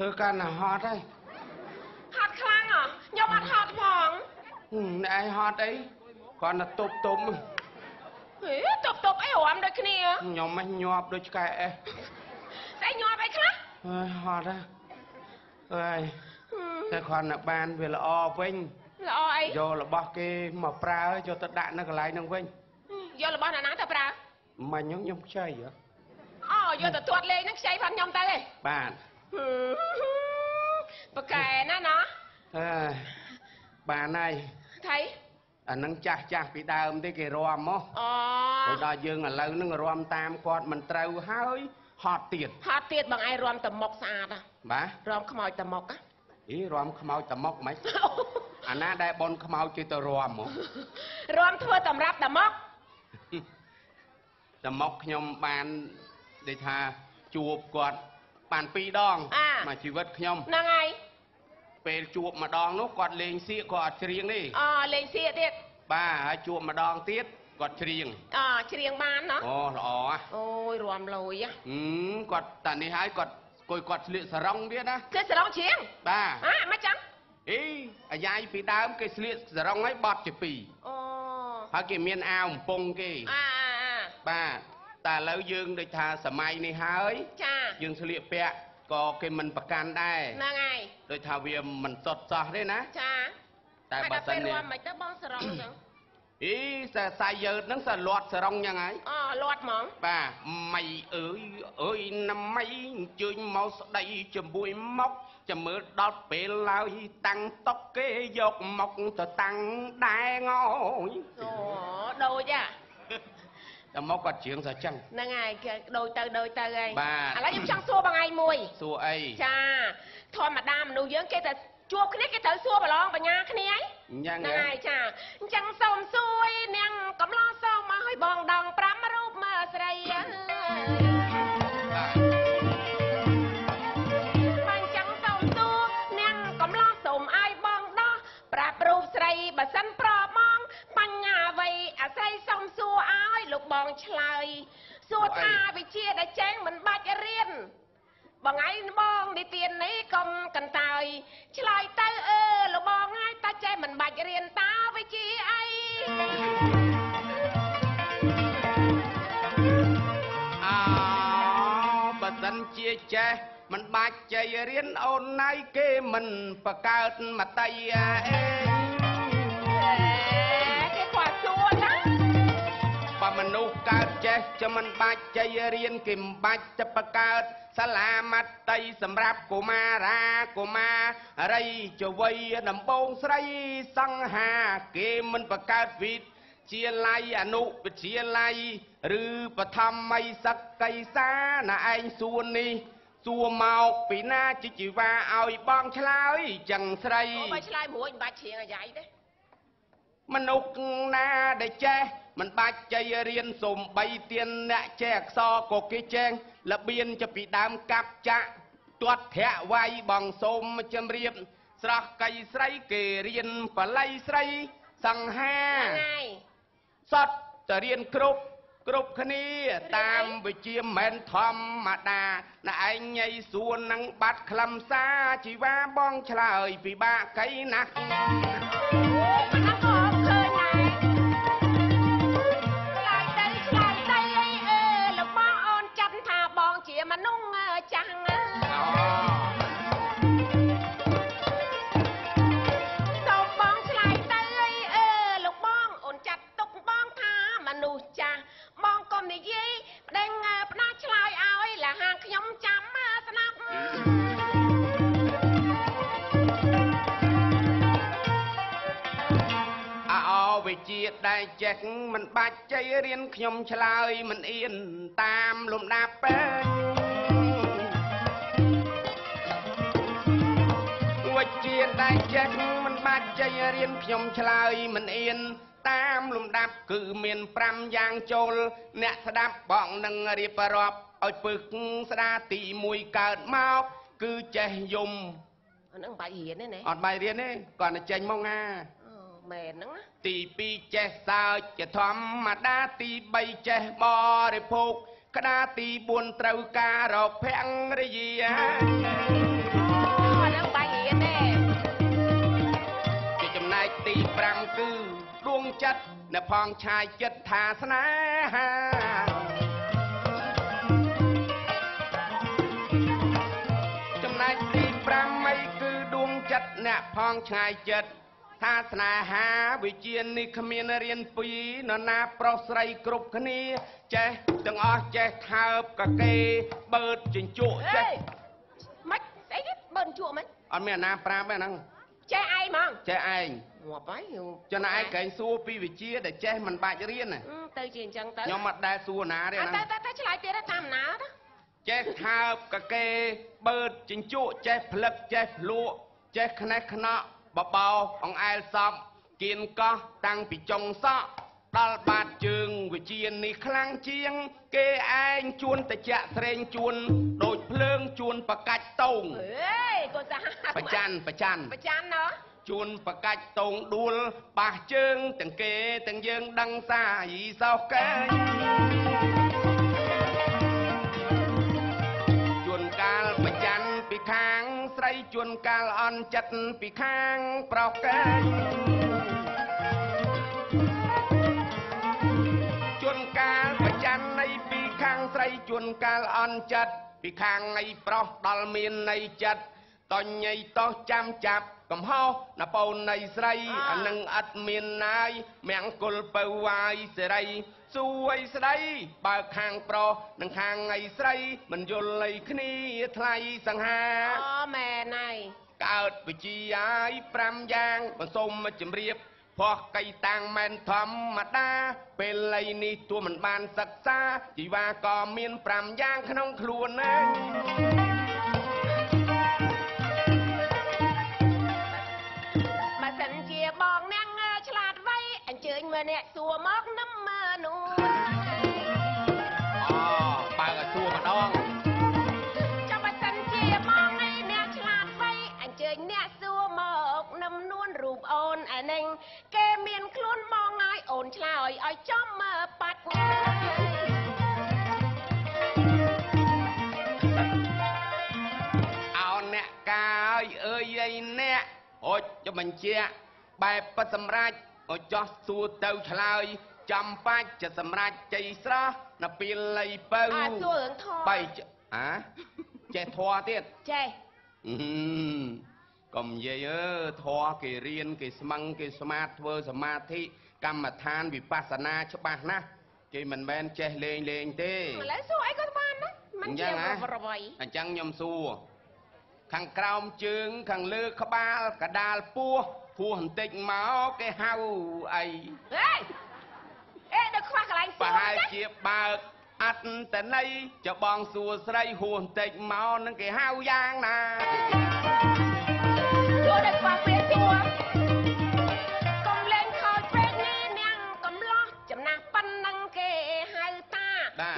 Speaker 2: ធ្វើ
Speaker 1: កាន់តែហត់ហើយ
Speaker 2: ហត់ខ្លាំងហ៎ខ្ញុំអត់ហត់ផង
Speaker 1: ហឹមអ្នកឯងហត់អីគាត់តែតុបតុប
Speaker 2: ហេតបតបអីរំដូចគ្នា
Speaker 1: ខ្ញុំមិនញាប់ដូចឆ្កែអេស
Speaker 2: ស្អីញាប់អីខ្លះ
Speaker 1: អើយហត់ណាអើយ
Speaker 2: ហឹម
Speaker 1: តែគាត់តែបានវាល្អវិញ
Speaker 2: ល្អអី
Speaker 1: យករបស់គេមកប្រើយកទៅដាក់នៅកន្លែងហ្នឹងវិញ
Speaker 2: យករបស់អ្នកណាទៅប្រើ
Speaker 1: មិញហ្នឹងខ្ញុំខ្ចីហ៎
Speaker 2: អូយកទៅទាត់លេងនឹងខ្ចីផាត់ខ្ញុំទៅឯង
Speaker 1: បាទ
Speaker 2: ហឹម ប៉កែណាណោះ
Speaker 1: អើយបានហើយ
Speaker 2: ថៃ
Speaker 1: អាហ្នឹងចាស់ចាស់ពីដើមទេគេរាំមក
Speaker 2: អូ
Speaker 1: ទៅដល់យើងឥឡូវហ្នឹងរាំតាមគាត់មិនត្រូវហើយហត់ទៀត
Speaker 2: ហត់ទៀតបងឯងរំតមុកស្អាតហ៎
Speaker 1: បាទ
Speaker 2: រំខ្មោចតមុកហ៎
Speaker 1: អីរាំខ្មោចតមុកមិនអាណាដែលបនខ្មោចជិះទៅរាំមក
Speaker 2: រំធ្វើតម្រាប់តមុក
Speaker 1: តមុកខ្ញុំបានដូចថាជួបគាត់ បាន2ដងមកជីវិតខ្ញុំ
Speaker 2: ហ្នឹងហើយ
Speaker 1: ពេលជួបម្ដងនោះគាត់លេងសៀកគាត់អត់ច្រៀងទេ
Speaker 2: អូលេងសៀកទៀត
Speaker 1: បាទហើយជួបម្ដងទៀតគាត់ច្រៀង
Speaker 2: អូច្រៀងបានណោះ
Speaker 1: អូល្អហ៎
Speaker 2: អូយរំលយហ៎
Speaker 1: ហឹមគាត់តានេះហើយគាត់គួយគាត់ស្លៀកសរងទៀតណា
Speaker 2: គឺសរងច្រៀង
Speaker 1: បាទ
Speaker 2: ហ៎មិនចឹង
Speaker 1: អីអាយ៉ាយពីដើមគេស្លៀកសរងហើយបត់ជាពីរ
Speaker 2: អូ
Speaker 1: ហើយគេមានអាវអំពង់គេ
Speaker 2: អាអាអា
Speaker 1: បាទ តែឥឡូវយើងដូចថាសម័យនេះហើយ
Speaker 2: ចា
Speaker 1: យើងស្លៀកពាក់ក៏គេមិនប្រកាន់ដែរ
Speaker 2: ហ្នឹងហើយ
Speaker 1: ដូចថាវាមិនសុទ្ធសោះទេណា
Speaker 2: ចា
Speaker 1: តែ
Speaker 2: ហើយ
Speaker 1: បើ
Speaker 2: ដល់
Speaker 1: សិ
Speaker 2: ពេល
Speaker 1: ននេះ
Speaker 2: រំមិនទៅបងសរងចឹង
Speaker 1: អីតែសាយយើតហ្នឹងសលាត់សរងយ៉ាងហើយ
Speaker 2: អូលាត់ហ្មង
Speaker 1: បាទម៉ៃអើយអើយណាម៉ៃអញ្ជើញមកស្ដីជាមួយមកចាំមើលដល់ពេលឡើយតាំងតុកគេយកមកទៅតាំងដែរងអើយ
Speaker 2: អូដូច ហ៎
Speaker 1: តែមកគាត់ច្រៀងសាចឹង
Speaker 2: ហ្នឹងហើយគេដូចទៅដូចទៅហើយ
Speaker 1: បាទ
Speaker 2: ឥឡូវខ្ញុំចង់សួរបងឯងមួយ
Speaker 1: សួរអី
Speaker 2: ចាធម្មតាមនុស្សយើងគេទៅជួបគ្នាគេត្រូវសួរប្រឡងបញ្ញាគ្នាហើយ
Speaker 1: អញ្ចឹង
Speaker 2: ហ្នឹង
Speaker 1: ហ៎
Speaker 2: ហើយចាអញ្ចឹងសូមសួយនាងបងដងប្រាំរូបមើលស្រីអើយបាញ់ចឹងសូមទូនាងកំឡោះសូមឲ្យបងដោះប្រាប់រូបស្រីបើសិន ងឆ្លើយសួរថាវិជាដែលចេញមិនបាច់រៀនបងឯងបងនិទាននេះកុំកន្តើយឆ្លើយទៅអឺលបងហើយតាចេះមិនបាច់រៀនតាវិជាអី
Speaker 1: អោបើសិនជាចេះមិនបាច់ចៃរៀនអូនណៃគេមិនបកើតមតីអេ
Speaker 2: ស្ស
Speaker 1: កើតចេះจะមិនបាច់ចៃរៀនគេមិនបាច់ទៅបកើតសាលាមតីសម្រាប់កុមារាកុមារីចវ័យដំបងស្រីសង្ហាគេមិនបកើតវិទ្យាល័យអនុវិទ្យាល័យឬបឋម័យសក្កិសាណាឯងសួរនេះសួរមកពីណាជាជីវ៉ាឲ្យបងឆ្លើយចឹងស្រី
Speaker 2: អូបើឆ្លើយមួយមិនបាច់ច្រៀងអាយ៉ៃទេ
Speaker 1: មនុស្សណាដែលចេះ មិនបាច់ចៃរៀនសំបីទៀនអ្នកចេះអក្សរក៏គេចេះលបៀនจะពីដើមកាប់ចាក់ទាត់ធាក់វាយបងសូមជំរាប ស្រស់កៃស្រីគេរៀនបល័យស្រីសង្ហា
Speaker 2: ហ្នឹងហើយ
Speaker 1: សតតរៀនគ្រប់គ្រប់គ្នាតាមវិជាមិនមែនធម្មតាណែឯងញ៉ៃសួននឹងបាត់ខ្លឹមសារជីវ៉ាបងឆ្លើយពិបាកកៃណាស់
Speaker 2: ដែលចេះមិនបាច់ចៃ
Speaker 1: រៀនខ្ញុំឆ្លើយមិនអៀនតាមលំដាប់ពេកវិជាដែលចេះមិនបាច់ចៃរៀនខ្ញុំឆ្លើយមិនអៀនតាមលំដាប់គឺមាន5យ៉ាងចូល អ្នកស្ដាប់បងនឹងរៀបរាប់ឲ្យពឹកស្ដាទី1កើតមកគឺចេះយំ
Speaker 2: អាហ្នឹងបាច់រៀនទេណា
Speaker 1: អត់បាយរៀនទេគាត់តែចេញមកណា
Speaker 2: អូ មែនហ្នឹងណា
Speaker 1: ទី2ចេះសើចជាធម្មតាទី3ចេះបរិភោគក្តារទី4ត្រូវការរកភរិយា
Speaker 2: អូអាហ្នឹងបាច់រៀនទេ
Speaker 1: ជាចំណែកទី5គឺដួងចិត្តនៅផងឆាយចិត្តថាស្នេហាចំណែកទី5អីគឺដួងចិត្តអ្នកផងឆ្ងាយចិត្ត ថាស្នេហាវិជានេះគ្មានរៀនពីនរណាប្រុសស្រីគ្រប់គ្នា ចេះទាំងអស់ចេះថើបកកេបើតជញ្ជក់ចេះ
Speaker 2: អេមិនស្អីគេបើនជក់មិន
Speaker 1: អត់មានអាណាប្រាប់ទេហ្នឹង
Speaker 2: ចេះឯងហ្មង
Speaker 1: ចេះឯង
Speaker 2: ងាប់ហើយ
Speaker 1: ចំណែកកែងសួរពីវិជាដែលចេះមិនបាច់រៀនណា
Speaker 2: អឺទៅជាអញ្ចឹងទៅ
Speaker 1: ខ្ញុំអត់ដែលសួរណាទេ
Speaker 2: អ่ะ
Speaker 1: ហ្នឹង
Speaker 2: តែតែតែឆ្លើយទៀតតាមណាទៅ
Speaker 1: ចេះថើបកកេបើតជញ្ជក់ចេះផ្លឹកចេះភ្លក់ចេះខ្នេះខ្នក់ បបោអង្អែលសពគៀនកោះតាំងពីចុងសក់ដល់បាតជើងវិជានេះខ្លាំងជាង គេឯងជួនតិចស្រេងជួន ដូចភ្លើងជួនបកាច់តោង
Speaker 2: អេកូនសាហា
Speaker 1: ប្រច័នប្រច័ន
Speaker 2: ប្រចាំណោះ
Speaker 1: ជួនបកាច់តោងដួលប៉ះជើងទាំងគេទាំងយើងដឹងសាយីសោះកែ ជួនកាលអន់ចិត្តពីខាងប្រុសកែងជួនកាលប្រច័ននៃពីខាងស្រីជួនកាលអន់ចិត្តពីខាងនៃប្រុសដល់មាននៃចិត្តតញៃតោះចាំចាប់កំហុសណពូននៃស្រីអានឹងអត់មានណាយមង្គលពៅវាយសេរី សួយស្ដីបើខាងប្រុសនិងខាងថ្ងៃស្រី មិនយល់លៃគ្នាថ្លៃសង្ហា
Speaker 2: អូមែនហើយ
Speaker 1: កើតវិជាហើយ5យ៉ាងបន្សុំមកជម្រាបផោះកៃតាំងមែនធម្មតា ពេលលៃនេះទួមិនបានសិក្សាជីវ៉ាក៏មាន5យ៉ាងក្នុងខ្លួនណា
Speaker 2: អ្នកឆ្លាតវៃអញ្ជើញមើលអ្នកសួរមកនឹមមើលនោះ
Speaker 1: អូបើកឲ្យសួរម្ដង
Speaker 2: ចាំបើសិនជាមកឯអ្នកឆ្លាតបីអញ្ជើញអ្នកសួរមកនឹមនួនរូបអូនអានឹងគេមានខ្លួនមកហើយអូនឆ្លើយឲ្យចំមើលបាច់
Speaker 1: អោអ្នកកាយអើយអីអ្នកអូចចុះបញ្ជាក់បែបប៉ិតសម្រាប់ អូចចោះសួរទៅឆ្លើយចំបាច់ចិត្តសម្រាប់ជ័យស្រស់នៅពេលលៃបើ
Speaker 2: អាសួររឿងធម៌
Speaker 1: បៃចអាចេះធွာទៀត
Speaker 2: ចេះ
Speaker 1: អឺកុំនិយាយអើធွာគេរៀនគេស្មឹងគេស្មាតធ្វើសមាធិកម្មដ្ឋានវិបស្សនាច្បាស់ណាស់គេមិនមែនចេះលេងលេងទេ
Speaker 2: ឥឡូវសួរអីក៏បានដែរមិន
Speaker 1: អញ្ចឹ
Speaker 2: ជា
Speaker 1: ងណា
Speaker 2: ប្រវៃ
Speaker 1: អញ្ចឹងខ្ញុំសួរខាងក្រោមជើងខាងលើក្បាលកដាលពោះ ពោះបន្តិចមកគេហៅអី
Speaker 2: ហេអេដល់ខ្វះកន្លែងសួ
Speaker 1: ប្រ
Speaker 2: រ
Speaker 1: ហែល
Speaker 2: ចា
Speaker 1: ជាបើកអត្តតន័យចបងសួរស្រីហួសបន្តិចមកនឹងគេហៅយ៉ាងណា
Speaker 2: សួរដល់ខ្វះពេលសួរកុំលេងខោចពេកនេះនាងកំឡោះចំណាស់ប៉ុណ្ណឹងគេហៅតា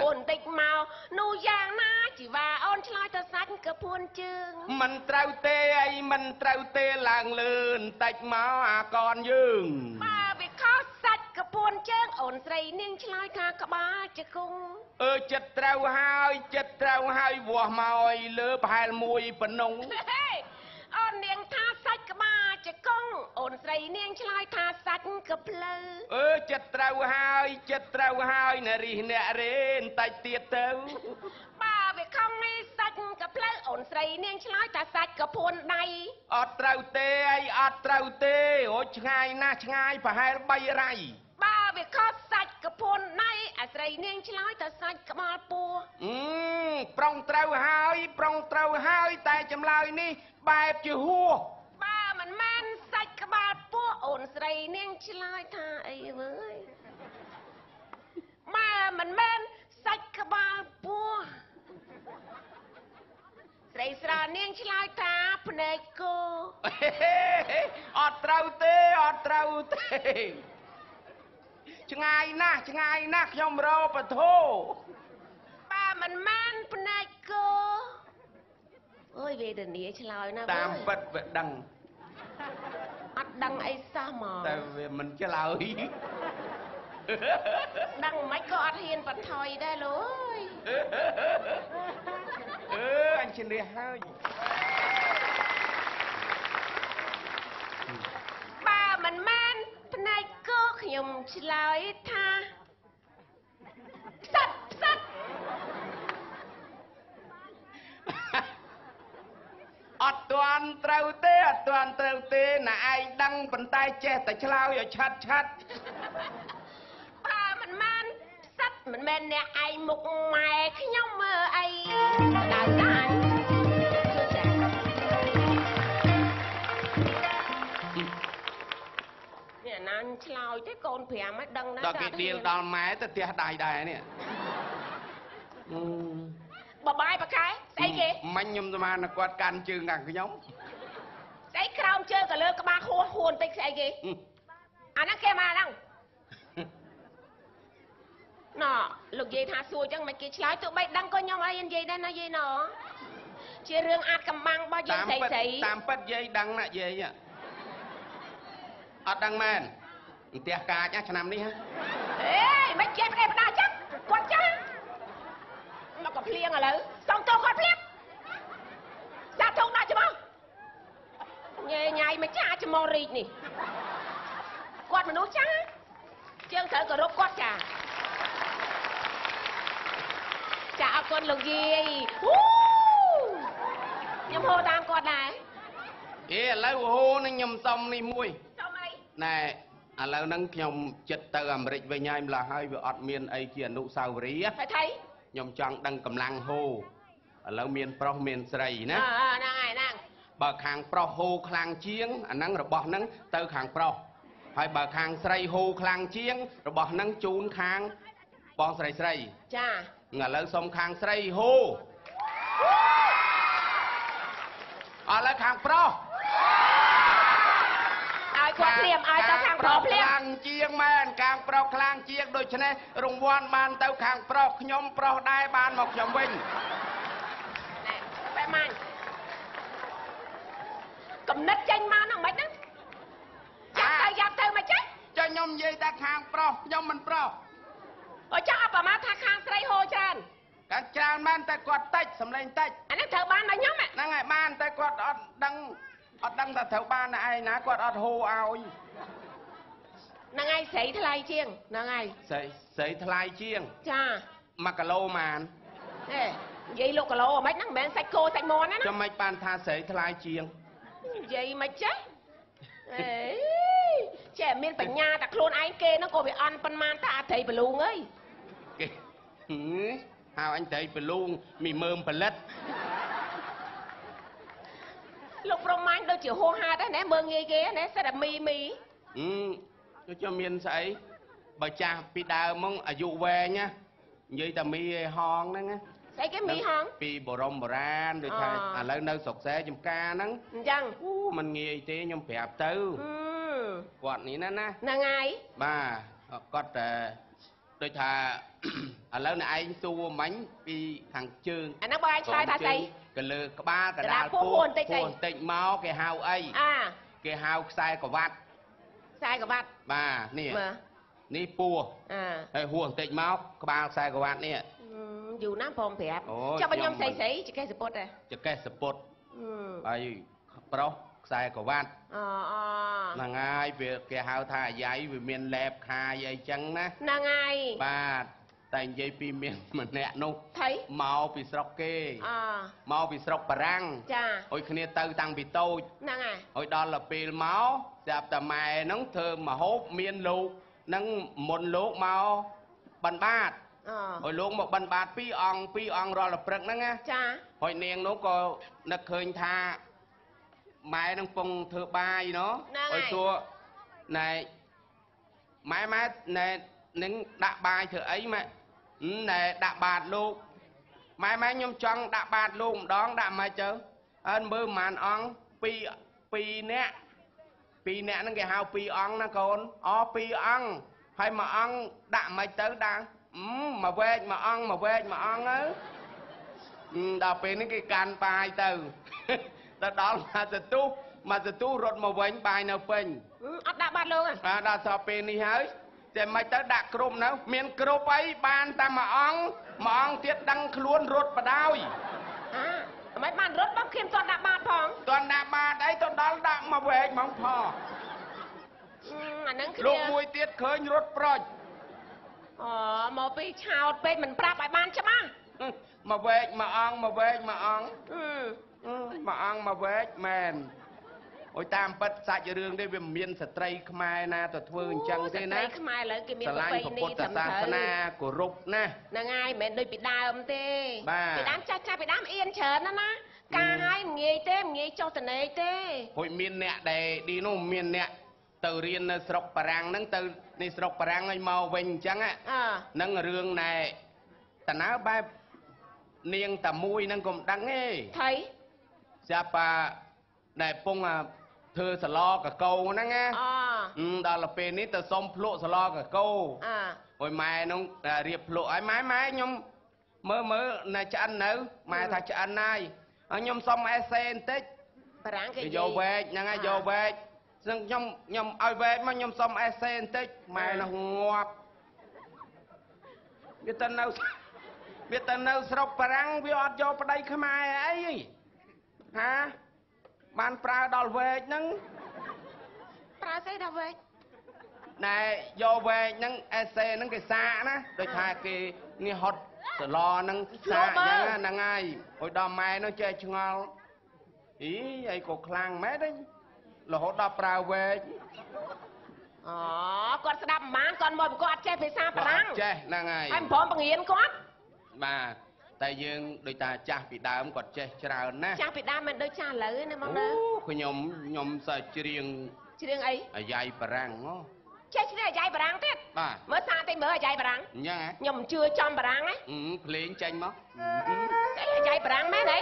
Speaker 2: ពួនតិចមកនោះយ៉ាងណា ជីវ៉ាអូនឆ្លើយទៅសាច់ក៏ពួនជើង
Speaker 1: មិនត្រូវទេអីមិនត្រូវទេឡើងលឿនបន្តិចមកអាកនយើង
Speaker 2: បើវាខុសសាច់ក៏ពួនជើងអូនស្រីនាងឆ្លើយថាក្បាលជង្គង់
Speaker 1: អើចិត្តត្រូវហើយចិត្តត្រូវហើយវាស់មកឲ្យលើប្រហែលមួយប៉ុណ្ណឹង
Speaker 2: ហេអូននាងថាសាច់ក្បាលជង្គង់អូនស្រីនាងឆ្លើយថាសាច់ក៏ភ្លៅ
Speaker 1: អើចិត្តត្រូវហើយចិត្តត្រូវហើយនារីអ្នករេបន្តិចទៀតទៅ
Speaker 2: បើ វាខំនេះសាច់ក៏ភ្លៅអូនស្រីនាងឆ្លើយថាសាច់ក៏ពួនដៃ
Speaker 1: អត់ត្រូវទេអីអត់ត្រូវទេអូឆ្ងាយណាស់ឆ្ងាយប្រហែល3រៃ
Speaker 2: បើវាខុសសាច់ក៏ពួនដៃអាស្រីនាងឆ្លើយថាសាច់ក្បាលពោះ
Speaker 1: អឺប្រុងត្រូវហើយ ប្រុងត្រូវហើយ តែចម្លើយនេះបែបជាហួស
Speaker 2: បើមិនមែនសាច់ក្បាលពោះអូនស្រីនាងឆ្លើយថាអីវើយបើមិនមែនសាច់ក្បាលពោះ ស្រីស្រានាងឆ្លើយថាភ្នែកគោ
Speaker 1: អត់ត្រូវទេអត់ត្រូវទេឆ្ងាយណាស់ឆ្ងាយណាស់ខ្ញុំរកពធោ
Speaker 2: បើមិនមែនភ្នែកគោអើយវេទនាឆ្លើយណា
Speaker 1: តាម
Speaker 2: វើយ
Speaker 1: ពិតវាដឹង
Speaker 2: អត់ដឹងអីសោះហ្មង
Speaker 1: តែវាមិនឆ្លើយ
Speaker 2: ដឹងមិនក៏អត់ហ៊ានបន្ថយដែរលោកអើយ
Speaker 1: អឺអញឈ្នះហើយ
Speaker 2: បើមិនមែនភ្នែកគោខ្ញុំឆ្លើយថាផ្សិតផ្សិត
Speaker 1: អត់ទាន់ត្រូវទេអត់ទាន់ត្រូវទេណាឯងដឹងប៉ុន្តែចេះតែឆ្លើយឲ្យឆាត់ឆាត់
Speaker 2: បើមិនមែនផ្សិត មិនមែនអ្នកឯងមុខម៉ែខ្ញុំមើលអីដៅតាញចានេះណានឆ្លើយទេកូន5ឲ្យដឹងដែរ
Speaker 1: ដល់គេដៀលដល់ម៉ែទៅផ្ទះដៃដែរនេះអឺ
Speaker 2: បបាយបកែស្អីគេ
Speaker 1: មិញខ្ញុំស្មានតែគាត់កាន់ជើងខាងខ្ញុំ
Speaker 2: ស្អីក្រោមជើងក៏លើក្បាលហួសហួនតិចស្អីគេ
Speaker 1: អឺ
Speaker 2: អាហ្នឹងគេមកហ្នឹង ណ៎លោកយាយថាសួរចឹងមិនគេឆ្លើយទោះបីដឹងក៏ខ្ញុំអីនិយាយដែរណាយាយណ៎ជារឿងអាចកំបាំងរបស់យើង
Speaker 1: តាម
Speaker 2: ស្រី
Speaker 1: ពិត
Speaker 2: ស្រី
Speaker 1: តាមពិតយាយដឹងណាយាយអត់ដឹងមែនផ្ទះកាចណាឆ្នាំនេះហ៎
Speaker 2: អេមិនចេះផ្ដេផ្ដាចឹងគាត់ចាស់មកក៏ភ្លៀងឥឡូវសំទោសគាត់ភ្លៀងសាធុងដាក់ច្មោះញ៉ៃញ៉ៃមិនចាច្មោះរីកនេះគាត់មនុស្សចាស់ជាងត្រូវគោរពគាត់ចាចាអរ គុណលោកយាយហ៊ូខ្ញុំហៅតាមគាត់ដែរ
Speaker 1: អេឥឡូវហូនឹងខ្ញុំសុំនេះមួយ
Speaker 2: សុំអី
Speaker 1: ណែឥឡូវហ្នឹងខ្ញុំចិត្តទៅអាមេរិកវិញហើយម្ល៉េះហើយវាអត់មានអីជាអនុស្សាវរីយ៍
Speaker 2: ថៃថៃ
Speaker 1: ខ្ញុំចង់ដឹងកម្លាំងហូឥឡូវមានប្រុសមានស្រី
Speaker 2: ណា
Speaker 1: ណា
Speaker 2: ហ្នឹងហើយហ្នឹង
Speaker 1: បើខាងប្រុសហូខ្លាំងជាងអាហ្នឹងរបស់ហ្នឹងទៅខាងប្រុសហើយបើខាងស្រីហូខ្លាំងជាង របស់ហ្នឹងជូនខាងបងស្រីស្រី
Speaker 2: ចា
Speaker 1: ឥឡូវសុំខាងស្រីហូឥឡូវខាងប្រុស
Speaker 2: ឲ្យគាត់ភ្លាមឲ្យទៅខាងប្រុសភ្លាម
Speaker 1: ខ្លាំងជាងមែនខាងប្រុសខ្លាំងជាងដូច្នេះរង្វាន់បានទៅខាងប្រុសខ្ញុំប្រុសដែរបានមកខ្ញុំវិញ
Speaker 2: ណែបែបម៉ាញ់កំណត់ចេញមកហ្នឹងមិនហ្នឹងចាំទៅយ៉ាប់ទៅមកចេះ
Speaker 1: ចុះខ្ញុំនិយាយតែខាងប្រុសខ្ញុំមិនប្រុស
Speaker 2: អូចាអបមាថាខាងស្រីហូរច្រើន
Speaker 1: គាត់ច្រើនមែនតែគាត់តិចសម្លេងតិច
Speaker 2: អានេះត្រូវបានមកខ្ញុំហ៎
Speaker 1: ហ្នឹងហើយបានតែគាត់អត់ដឹងអត់ដឹងថាត្រូវបានណាឯងណាគាត់អត់ហូរឲ្យ
Speaker 2: ហ្នឹងហើយស្រីថ្លៃជាងហ្នឹងហើយ
Speaker 1: ស្រីស្រីថ្លៃជាង
Speaker 2: ចា
Speaker 1: 1គីឡូម៉ាន
Speaker 2: ហេនិយាយលោកគីឡូហ្មិនហ្នឹងមិនមែនសាច់គោសាច់មាន់ណាណា
Speaker 1: ចាំមិនបានថាស្រីថ្លៃជាង
Speaker 2: និយាយមិនចេះអេចេះមានបញ្ញាតែខ្លួនឯងគេហ្នឹងក៏វាអន់ប៉ុន្មានតាអត្រីបលូងអើយ
Speaker 1: គេហឹមហៅអញត្រីប្រលូងមីមើមផលិត
Speaker 2: លោកប្រមាញ់ដូចជាហួហាតដែរណែមើងងាយគេណែសិតតែមីមី
Speaker 1: ហឹមទៅចាំមានស្អីបើចាស់ពីដើមមកអាយុវែងណានិយាយតែមីឯហងហ្នឹងណា
Speaker 2: ស្អីគេមីហង
Speaker 1: ពីបរមបុរាណដូចថា
Speaker 2: អ
Speaker 1: ឥឡូវនៅស្រុកសែចំការហ្នឹង
Speaker 2: អញ្ចឹង
Speaker 1: អូมันងាយទេខ្ញុំប្រាប់ទៅ
Speaker 2: អឺ
Speaker 1: គាត់នេះណាណា
Speaker 2: ហ្នឹងហើយ
Speaker 1: បាទគាត់តែដូចថា ឥឡូវអ្នកឯងសួរមិញពីខាងជើង
Speaker 2: អាហ្នឹងបើឯងឆ្លើយថាស្អី
Speaker 1: ក៏លើក្បាលក
Speaker 2: កណ្ដា
Speaker 1: ដា
Speaker 2: ល
Speaker 1: ល
Speaker 2: ពោះពោះបន្តិចស្អី
Speaker 1: ពោះបន្តិចមកគេហៅអី
Speaker 2: អា
Speaker 1: គេហៅខ្សែក្រវ៉ាត់
Speaker 2: ខ្សែក្បាត់
Speaker 1: បាទនេះ
Speaker 2: មើល
Speaker 1: នេះពោះ
Speaker 2: អា
Speaker 1: ហើយហួសបន្តិចមកក្បាលខ្សែក្រវ៉ាត់នេះ
Speaker 2: អឺយូរណាស់ព្រមប្រាប់
Speaker 1: អូ
Speaker 2: ចាំបើខ្ញុំ
Speaker 1: ខ្ញុំ
Speaker 2: ស្រីស្រីចកេះសពុតដែរ
Speaker 1: ចកេះសពុត
Speaker 2: អឺ
Speaker 1: ហើយប្រុសខ្សែក្រវ៉ាត់
Speaker 2: អូអូ
Speaker 1: ហ្នឹងហើយវាគេហៅថាអាយ៉ៃវាមានលែបខាយអីចឹងណា
Speaker 2: ហ្នឹងហើយ
Speaker 1: បាទ តែនិយាយពីមានម្នាក់នោះ
Speaker 2: ថៃ
Speaker 1: មកពីស្រុកគេ
Speaker 2: អ
Speaker 1: មកពីស្រុកបារាំង
Speaker 2: ចា
Speaker 1: អុយគ្នាទៅតាំងពីតូច
Speaker 2: ហ្នឹងហើយ
Speaker 1: អុយដល់ទៅពេលមកស្រាប់តែម៉ែហ្នឹងធ្វើមហូបមានលោកហ្នឹងមុនលោកមកបិណ្ឌបាត
Speaker 2: អ
Speaker 1: អុយលោកមកបិណ្ឌបាតពីរអង្គពីរអង្គរាល់តែព្រឹកហ្នឹងណា
Speaker 2: ចា
Speaker 1: ហើយនាងនោះក៏នឹកឃើញថាម៉ែនឹងពងធ្វើបាយណោះអុយសួរណែម៉ែម៉ែណែនឹងដាក់បាយធ្វើអីម៉ែហឹម ណែដាក់បាតលោកម៉ែម៉ែខ្ញុំចង់ដាក់បាតលោកម្ដងដាក់មកទៅអើមើលប្រហែលអង្គពីរពីរនាក់ពីរនាក់ហ្នឹងគេហៅពីរអង្គណាកូនអូពីរអង្គហើយមួយអង្គដាក់មិនទៅដាក់អឺមកវែកមួយអង្គមកវែកមួយអង្គទៅអឺដល់ពេលនេះគេកាន់បាយទៅទៅដល់មកសតុះមកសតុះរត់មកវិញបាយនៅពេញ
Speaker 2: អឺអត់ដាក់បាត់លោកហ៎
Speaker 1: អាដល់សល់ពេលនេះហើយ តែមិនទៅដាក់គ្រប់នៅមានគ្រប់អីបានតែមួយអង្គមួយអង្គទៀតដឹងខ្លួនរត់បដោយ
Speaker 2: អាមិនបានរត់បងខ្ញុំទាត់ដាក់បាត់ផង
Speaker 1: តន់ដាក់បាតអីទៅដល់ដាក់មកវែកហ្មងផ
Speaker 2: អឺអាហ្នឹងគ្នា
Speaker 1: លោកមួយទៀតឃើញរត់ប្រុច
Speaker 2: អូមកពីឆោតពេកមិនប្រាប់ឲ្យបានច្បាស់
Speaker 1: មកវែកមួយអង្គមកវែកមួយអង្គ
Speaker 2: អឺ
Speaker 1: អឺមួយអង្គមកវែកមែន អុយតាមពិតសាច់រឿងនេះវាមិនមានស្ត្រីខ្មែរណាទៅធ្វើអញ្ចឹងទេណា
Speaker 2: ស្ត្រីខ្មែរឥឡូវគេមាន
Speaker 1: ស្រ
Speaker 2: ប្រ
Speaker 1: ឡាញ
Speaker 2: ពៃ់
Speaker 1: ព្រះ
Speaker 2: ណី
Speaker 1: ពុទ្ធ
Speaker 2: ត្រឹម
Speaker 1: សា
Speaker 2: ត្រូវ
Speaker 1: សនាគោរពណាស់
Speaker 2: ហ្នឹងហើយមិនមែនដូចពីដើមទេ
Speaker 1: បាទ
Speaker 2: ពីដើមចាស់ចាស់ពីដើមអៀនច្រើនណាស់ណាការឲ្យមិនងាយទេមិនងាយចុះតនេកទេ
Speaker 1: ហួយមានអ្នកដែលឌីនោះមានអ្នកទៅរៀននៅស្រុកបារាំងហ្នឹងទៅនេះស្រុកបារាំងឲ្យមកវិញអញ្ចឹងហ៎
Speaker 2: អើ
Speaker 1: ហ្នឹងរឿងណែតើណើបែបនាងតាមួយហ្នឹងក៏មិនដឹងទេ
Speaker 2: ថៃ
Speaker 1: ស្រាប់តែដែលពងអា ធ្វើសឡកកោហ្នឹងណា
Speaker 2: អ
Speaker 1: អឺដល់ទៅពេលនេះទៅសុំភ្លក់សឡកកោ
Speaker 2: អើ
Speaker 1: អុយម៉ែនោះតែរៀបភ្លក់ឲ្យម៉ែម៉ែខ្ញុំមើលមើលណែឆ្អិននៅម៉ែថាឆ្អិនហើយហើយខ្ញុំសុំអេសេបន្តិច
Speaker 2: បារាំងគេ
Speaker 1: គេ
Speaker 2: និ
Speaker 1: យ
Speaker 2: យា
Speaker 1: កវែកហ្នឹងហើយយកវែកซึ่งខ្ញុំខ្ញុំឲ្យវែកមកខ្ញុំសុំអេសេបន្តិចម៉ែនោះងាប់វាទៅនៅវាទៅនៅស្រុកបារាំងវាអត់យកប្តីខ្មែរអីហា បានប្រើដល់វែកហ្នឹង
Speaker 2: ប្រើស្អីដល់វែក
Speaker 1: ណែយកវែកហ្នឹងអេសេហ្នឹងគេសាកណាដូចថាគេនេះហត់សឡហ្នឹងសាកអញ្ចឹងណាហ្នឹងហើយអុយដល់ម៉ែនោះចេះឆ្ងល់អីអីក៏ខ្លាំងម៉ែទេរហូតដល់ប្រើវែក
Speaker 2: អូគាត់ស្ដាប់មិនបានគាត់មកគាត់អត់ចេះភាសាបារាំង
Speaker 1: ចេះហ្នឹងហើយ
Speaker 2: ហើយមិនព្រមបង្រៀនគាត់
Speaker 1: បាទ តែយើងដូចតាចាស់ពីដើមគាត់ចេះច្រើនណាស់
Speaker 2: ចាស់ពីដើមមិនដូចចាស់ឥឡូវទេណាមកណា
Speaker 1: អូខ្ញុំខ្ញុំសើច្រៀង
Speaker 2: ច្រៀងអី
Speaker 1: អាយ៉ៃបារាំងហ៎
Speaker 2: ចេះច្រៀងអាយ៉ៃបារាំងទៀត
Speaker 1: បាទ
Speaker 2: មើលសាកតិចមើលអាយ៉ៃបារាំង
Speaker 1: អញ្ចឹងហ៎
Speaker 2: ខ្ញុំមិនជឿចំបារាំងណា
Speaker 1: អឺភ្លេងចេញមក
Speaker 2: ស្អីអាយ៉ៃបារាំងមែនអី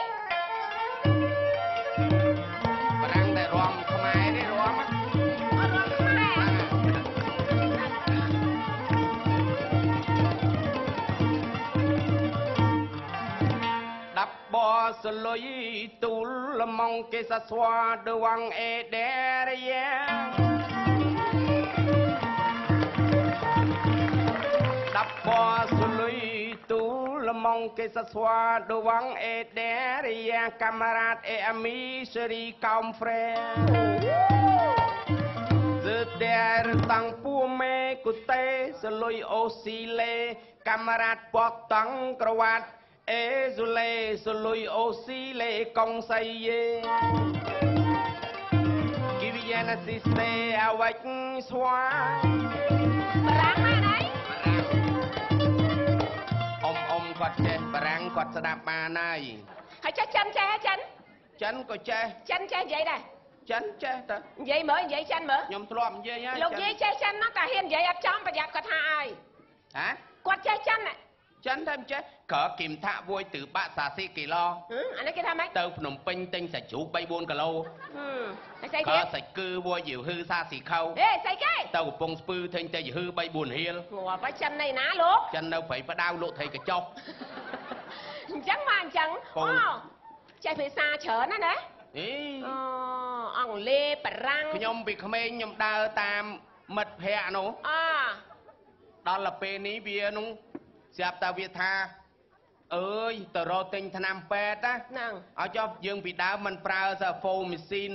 Speaker 1: សលុយទូលលមងគេសស្វាដវងអេដេរយ៉ាដាប់ពសលុយទូលលមងគេសស្វាដវងអេដេរយ៉ាកាមារ៉ាតអេអាមីសេរីកោមហ្វ្រេ Setiap tang pume kute selui osile kamarat potong krawat e zule selui osile kong saye Kiviana siste awak swa
Speaker 2: បារាំងណាណៃ
Speaker 1: អ៊ំអ៊ំគាត់ចេះបារាំងគាត់ស្ដាប់បានហើយ
Speaker 2: ហើយចេះចិនចេះចិន
Speaker 1: ចិនក៏ចេះ
Speaker 2: ចិនចេះនិយាយដែរ
Speaker 1: ចិនចេះតើ
Speaker 2: និយាយមើលនិយាយចិនមើល
Speaker 1: ខ្ញុំធ្លាប់និយាយហើយ
Speaker 2: លោកយាយចេះចិនណាស់តែហ៊ាននិយាយអត់ចំប្រយ័ត្នគាត់ថាអើយ
Speaker 1: ហ៎
Speaker 2: គាត់ចេះចិនណា
Speaker 1: ចិនតែមិនចេះក្រគឹមថាវួយ từ បាក់សាស៊ីគីឡូ
Speaker 2: ហឹមអានេះគេថាម៉េច
Speaker 1: ទៅភ្នំពេញទិញសាច់ជ្រូក3 4គីឡូ
Speaker 2: ហឹមហើយស្អី
Speaker 1: ក៏
Speaker 2: ទៀត
Speaker 1: សាច់គឺវួយយូហឺសាស៊ីខោ
Speaker 2: អេស្អីគេ
Speaker 1: ទៅកំពង់ស្ពឺទិញតែយូហឺ3 4រៀល
Speaker 2: ងាប់ហើយចិននៃណាលោក
Speaker 1: ចិននៅព្រៃផ្ដៅលក់ត្រីកញ្ចុក
Speaker 2: អញ្ចឹងមកអញ្ចឹង
Speaker 1: ពង
Speaker 2: អូចេះភាសាច្រើនណាស់ណា
Speaker 1: អី
Speaker 2: អូអង់គ្លេសបារាំង
Speaker 1: ខ្ញុំពីក្មេងខ្ញុំដើរតាមមិត្តភ័ក្ដិនោះ
Speaker 2: អ
Speaker 1: ដល់ទៅពេលនេះវានោះ ស្រាប់តែវាថាអើយទៅរកទិញថ្នាំពេទ្យណា
Speaker 2: ហ្នឹង
Speaker 1: ឲ្យចុះយើងពីដើមមិនប្រើសាហ្វូមីស៊ីន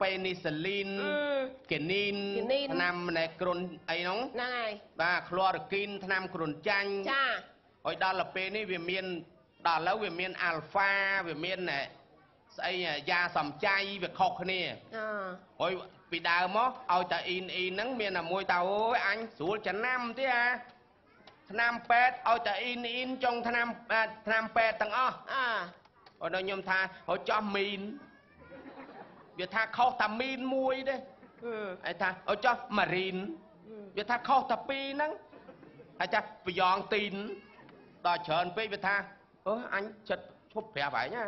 Speaker 1: ពេនីសាលីនគេនីនថ្នាំណែគ្រុនអីហ្នឹង
Speaker 2: ហ្នឹងហើយ
Speaker 1: បាទក្លរគីនថ្នាំគ្រុនចាញ់
Speaker 2: ចា
Speaker 1: ហើយដល់ទៅពេលនេះវាមានដល់ឥឡូវវាមានអាល់ហ្វាវាមានណែស្អីយ៉ាសំចៃវាខុសគ្នា
Speaker 2: អ
Speaker 1: ហើយពីដើមមកឲ្យតាអ៊ីនអ៊ីនហ្នឹងមានតែមួយតាអូយអញស្រួលចំណាំទេអា ថ្នាំពេទ្យឲ្យតែអ៊ីនអ៊ីនចុងថ្នាំអាថ្នាំពេទ្យទាំងអស់
Speaker 2: អ
Speaker 1: ហើយដល់ខ្ញុំថាហើយចោះមីនវាថាខុសតែមីនមួយទេ
Speaker 2: ហឹម
Speaker 1: ហើយថាហើយចោះម៉ារីនវាថាខុសតែពីរហ្នឹងហើយថាប្រយ៉ងទីនដល់ច្រើនពេកវាថាអឺអញចិត្តឈប់ប្រាប់ហើយណា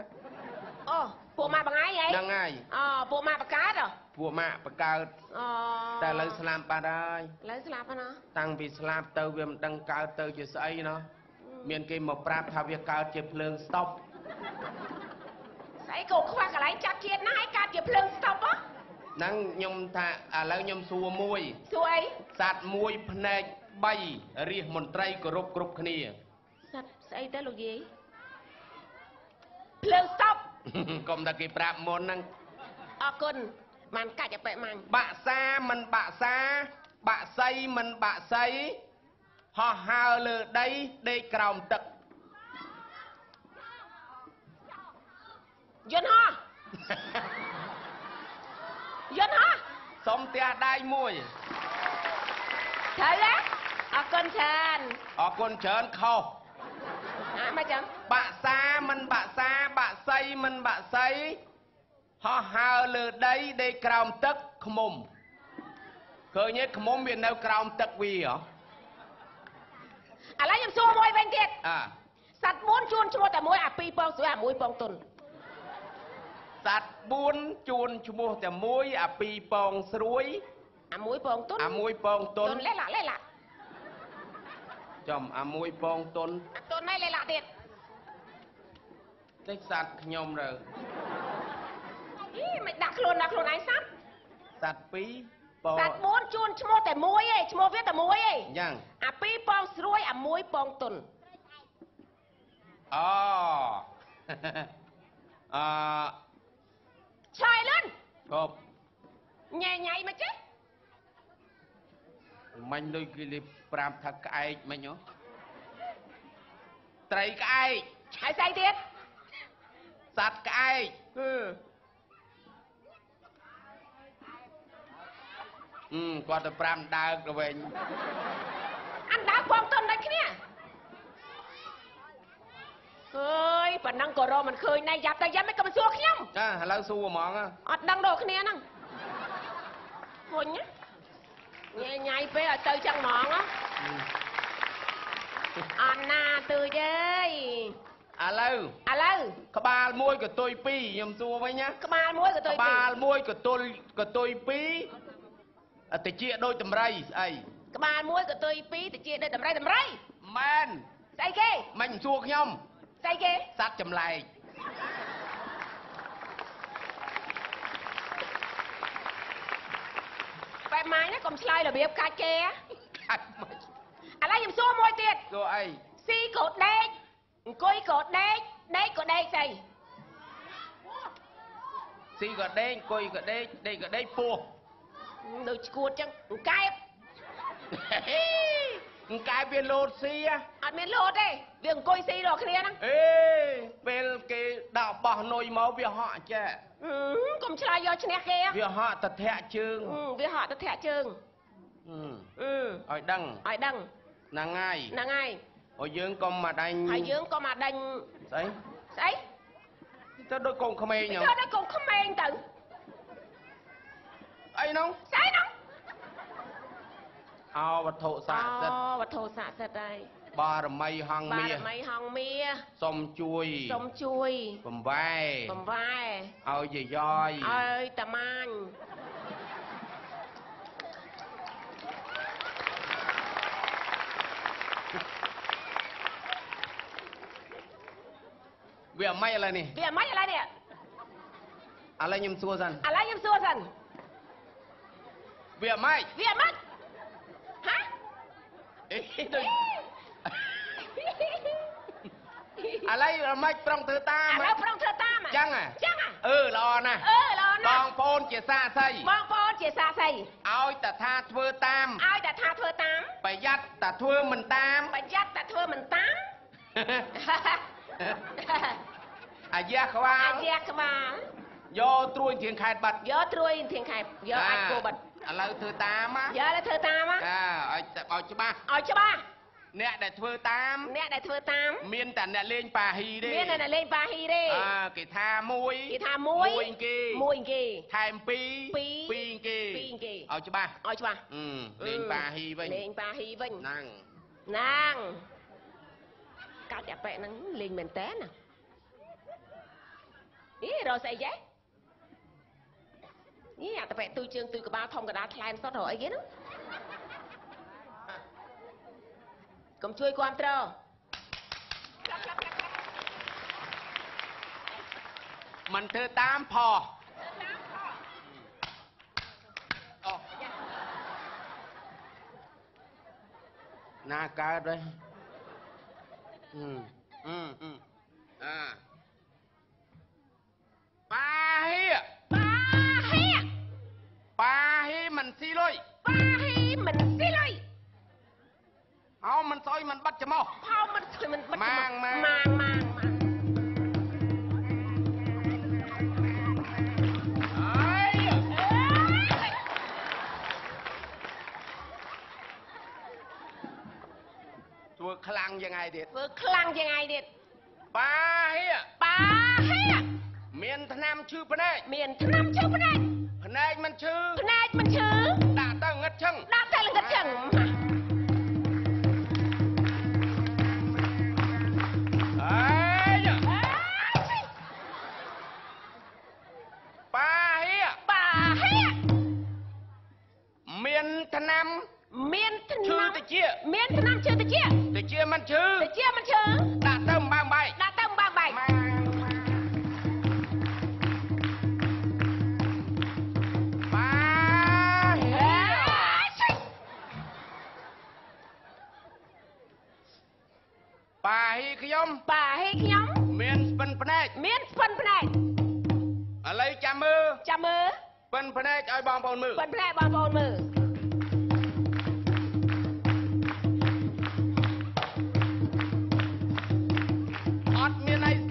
Speaker 2: អូ ពួកម៉ាក់បងឯងហី
Speaker 1: ហ្នឹងហើយ
Speaker 2: អូពួកម៉ាក់បកើតហ៎
Speaker 1: ពួកម៉ាក់បកើត
Speaker 2: អូ
Speaker 1: តែឥឡូវស្លាប់បាត់ហើយ
Speaker 2: ឥឡូវស្លាប់ហើយណា
Speaker 1: តាំងពីស្លាប់ទៅវាមិនដឹងកើតទៅជាស្អីណោះមានគេមកប្រាប់ថាវាកើតជាភ្លើងស្តុប
Speaker 2: ស្អីក៏ខ្វះកន្លែងចាត់ជាតិណាហើយកាត់ជាភ្លើងស្តុបហ៎
Speaker 1: ហ្នឹងខ្ញុំថាឥឡូវខ្ញុំសួរមួយ
Speaker 2: សួរអី
Speaker 1: សត្វមួយភ្នែក3រាជមន្ត្រីគោរពគ្រប់គ្នា
Speaker 2: សត្វស្អីទៅលោកយាយភ្លើងស្តុប
Speaker 1: កុំតែគេប្រាប់មុនហ្នឹង
Speaker 2: អរគុណបានកាច់អប៉ិម៉ាញ់
Speaker 1: បាក់សាមិនបាក់សា បាក់សៃមិនបាក់សៃហោះហើរលើដីដេកក្រោមទឹក
Speaker 2: យន្តហោះយន្តហោះ
Speaker 1: សុំផ្ទះដៃមួយ
Speaker 2: ត្រូវទេអរគុណច្រើន
Speaker 1: អរគុណច្រើនខុស
Speaker 2: អា មកចឹង
Speaker 1: បាក់សាមិនបាក់សាបាក់សៃមិនបាក់សៃហោះហើរលើដីដេកក្រោមទឹកខ្មុំឃើញទេខ្មុំវានៅក្រោមទឹកវាហ៎
Speaker 2: ឥឡូវខ្ញុំសួរមួយវិញទៀត
Speaker 1: អា
Speaker 2: សត្វ4ជួនឈ្មោះតែមួយអាពីរពងស្រួយអាមួយពងទុន
Speaker 1: សត្វ4ជួនឈ្មោះតែមួយអាពីរពងស្រួយ
Speaker 2: អាមួយពងទុន
Speaker 1: អាមួយពងតុ
Speaker 2: ទុ
Speaker 1: ន
Speaker 2: នលេះឡាក់លេះឡាក់
Speaker 1: ចំអាមួយពងតុន
Speaker 2: អាទុនហើយលេះឡាក់ទៀត
Speaker 1: តិចសត្វខ្ញុំទៅ
Speaker 2: អីមិនដាក់ខ្លួនដាក់ខ្លួនឯងសត្វ
Speaker 1: សត្វពីរពង
Speaker 2: សត្វ4ជួនឈ្មោះតែមួយឯងឈ្មោះវាតែមួយឯង
Speaker 1: យ៉ាង
Speaker 2: អាពីរពងស្រួយអាមួយពងទុន
Speaker 1: អូអឺ
Speaker 2: ឆ្លើយលឿន
Speaker 1: គប់
Speaker 2: ញ៉ៃញ៉ៃមកចេះ
Speaker 1: មិញដូចគេលេប្រាប់ថាក្អែកមិញហ៎ត្រីក្អែក
Speaker 2: ហើយស្អីទៀត
Speaker 1: សត្វក្អែក
Speaker 2: ហឹម
Speaker 1: អឺគាត់ទៅប្រាំដើកទៅវិញ
Speaker 2: អានដើរពងទុនដូចគ្នាអើយប៉ណ្ណឹងក៏រកមិនឃើញដែរយ៉ាប់ទៅយ៉ាប់មិនក៏មិនសួរខ្ញុំ
Speaker 1: ចាឥឡូវសួរហ្មងហ៎
Speaker 2: អត់ដឹងដូចគ្នាហ្នឹងហុញណា ញ៉ៃញ៉ៃពេកឲ្យទៅចឹងហ្មងណាអត់ណាទូចអើយ
Speaker 1: ឥឡូវ
Speaker 2: ឥឡូវ
Speaker 1: ក្បាលមួយកតុយពីរខ្ញុំសួរវិញណា
Speaker 2: ក្បាលមួយក៏ទុយ
Speaker 1: ក្ពីបាលមួយកតុលកតុយពីរអតិចដូចតម្រៃស្អី
Speaker 2: ក្បាលមួយក៏ទុយពីរទៅជាដូចតម្រៃតម្រៃ
Speaker 1: មែន
Speaker 2: ស្អីគេ
Speaker 1: មិញសួរខ្ញុំ
Speaker 2: ស្អីគេ
Speaker 1: សត្វចម្លែក
Speaker 2: បែប ម៉ាញណាកុំឆ្លើយរបៀបកាច់គេហ៎
Speaker 1: ខាត់មក
Speaker 2: ឥឡូវខ្ញុំសួរមួយទៀត
Speaker 1: ទៅអី
Speaker 2: ស៊ីក៏ដេកអង្គុយក៏ដេកដេកក៏ដេកស្អី
Speaker 1: ស៊ីក៏ដេកអង្គុយក៏ដេកដេកក៏ដេកពោះ
Speaker 2: ដូចឈួតចឹងអង្កែប
Speaker 1: អង្កែវាលោតស៊ីហ៎
Speaker 2: អត់មានលោតទេវាអង្គុយស៊ីរកគ្នាហ្នឹង
Speaker 1: អេពេលគេដាក់បោះនុយមកវាហក់ចេះ
Speaker 2: ហឹម កុំឆ្លើយយកឈ្នះគេហ៎
Speaker 1: វាហក់ទៅធាក់ជើង
Speaker 2: ហឹមវាហត់ទៅធាក់ជើង
Speaker 1: ហឹម
Speaker 2: ហឹម
Speaker 1: ឲ្យដឹង
Speaker 2: ឲ្យដឹង
Speaker 1: ហ្នឹងហើយ
Speaker 2: ហ្នឹងហើយ
Speaker 1: ឲ្យយើងកុំមកដាញ់
Speaker 2: ហើយយើងក៏មកដេញ
Speaker 1: ស្អី
Speaker 2: ស្អី
Speaker 1: ទៅដូចកូនក្មេងហ្នឹង
Speaker 2: ទៅដល់កូនក្មេងទៅ
Speaker 1: អីហ្នឹង
Speaker 2: ស្អីហ្នឹង
Speaker 1: អោវត្ថុស័ក្តិសិទ្ធិ
Speaker 2: វត្ថុស័ក្តិសិទ្ធិហើយ
Speaker 1: បារមីហង្បាមា
Speaker 2: រមីហងមា
Speaker 1: សុំជួយ
Speaker 2: សូមជួយ
Speaker 1: បំវែ
Speaker 2: បំវែ
Speaker 1: ឲ្យយាយ៉យ
Speaker 2: ឲ្យតាម៉ាញ
Speaker 1: វាមិនឥឡូវនេះ
Speaker 2: វាមិនឥឡូវនេះ
Speaker 1: ឥឡូវខ្ញុំសួរសិន
Speaker 2: ឥឡូវខ្ញុំសួរសិន
Speaker 1: វាមិន
Speaker 2: វាមិនហ៎
Speaker 1: អេដូច ឥឡូវរមិនប្រុងធ្វើតា
Speaker 2: ឥ
Speaker 1: ម
Speaker 2: ឡូវប្រងធ្វើតាម
Speaker 1: ចឹងហ៎
Speaker 2: ចឹងហ៎
Speaker 1: អឺល្អណាស់
Speaker 2: អឺល្អ
Speaker 1: ប
Speaker 2: ណាស់
Speaker 1: ងប្អូនជាសាស័យ
Speaker 2: បងប្អូនជាសាស័យ
Speaker 1: ឲ្យតថាធ្វើតាម
Speaker 2: ឲ្យតែថាធ្វើតាម
Speaker 1: ប្រយ័ត្នតែធ្វើមិនតាម
Speaker 2: ប្រយ័ត្នតែធ្វើមិនតាម
Speaker 1: អាយ៉ាខ្វា
Speaker 2: អា
Speaker 1: ល
Speaker 2: យ៉ាក្បាល
Speaker 1: យកត្រួយជាងខេតបាត់
Speaker 2: យកត្រួយធៀងខែបយកអាចគោបាត់
Speaker 1: ឥឡូវធ្វើតាមណា
Speaker 2: យកទៅធ្វើតាមហ៎
Speaker 1: ចាឲ្យឲ្យច្បាស់
Speaker 2: ឲ្យច្បាស់
Speaker 1: អ្នកដែលធ្វើតាម
Speaker 2: អ្នកដែលធ្វើតាម
Speaker 1: មានតែអ្នកលេងប៉ាហ៊ីទេ
Speaker 2: មានតែអ្នកលេងបាហ៊ីទេ
Speaker 1: អើគេថាមួយ
Speaker 2: គេថាមួយ
Speaker 1: មួយគេ
Speaker 2: មួយគេ
Speaker 1: ថែមពីរ
Speaker 2: ពីរ
Speaker 1: ពីរគេ
Speaker 2: ពីរគេ
Speaker 1: ឲ្យច្បាស់
Speaker 2: ឲ្យច្បាស់
Speaker 1: អឺលេងប៉ាហ៊ីវិញ
Speaker 2: លេងបាហ៊ីវិញ
Speaker 1: ហ្នឹង
Speaker 2: ណាងកាច់អាប៉ែហ្នឹងលេងមែនតើណាអីរកស្អីចេះនេះអាតប៉ែទូជើងទូក្បាលធំកដាលថ្លែនសុតរកអីគេហ្នឹង កុំជួយគ្រប់ត្រ
Speaker 1: มันធ្វើតាមផោះអូណាកើតហើយអឺអឺអឺអាប៉ាហ៊ី
Speaker 2: បាហ៊ី
Speaker 1: ប៉ាហ៊ីមិនស៊ីលុយ
Speaker 2: បាហ៊ីមិនស៊ីលុយ
Speaker 1: អោមិនសុយមិនបាត់ច្មោះ
Speaker 2: ផោមិនស្មិនបិទ
Speaker 1: ម៉ាងម៉ាង
Speaker 2: ម៉ាងម៉ាងម៉ាង
Speaker 1: អើយ
Speaker 2: អើយ
Speaker 1: ធ្វើខ្លាំងយ៉ាងไงទៀត
Speaker 2: ធ្វើខ្លាំងជាងឯងទៀត
Speaker 1: ប៉ាហ៊ី
Speaker 2: បាហ៊ី
Speaker 1: មានថ្នាំឈឺភ្នែក
Speaker 2: មានឆ្នាំជើភ្នែក
Speaker 1: ភ្នែកមិនឈឺ
Speaker 2: ភ្នែកមិនឈឺ
Speaker 1: ដាក់ទៅងឹតឈឹង
Speaker 2: ដាក់តែល្ងិតចឹង
Speaker 1: មានថ្នាំ
Speaker 2: មានថ្ឈឺនាំ
Speaker 1: តិច
Speaker 2: មានថ្នាំជើតិច
Speaker 1: តិចមិនឈឺ
Speaker 2: តិចមិនឈឺ
Speaker 1: ដាក់ទៅម្បាំងបែក
Speaker 2: ដាក់ទៅបាក់បែក
Speaker 1: ម៉ាប៉ាហ៊ី
Speaker 2: អើយឈិ
Speaker 1: ប៉ាហ៊ីខ្ញុំ
Speaker 2: បាហ៊ីខ្ញុំ
Speaker 1: មានស្ពិនភ្នែក
Speaker 2: មានស្ពិនភ្នែក
Speaker 1: ឥឡូវចាំមើល
Speaker 2: ចាំមើល
Speaker 1: ស្ពិនភ្នែកឲ្យបងប្អូនមើល
Speaker 2: ស្ពិនភ្នែកបងប្អូនមើល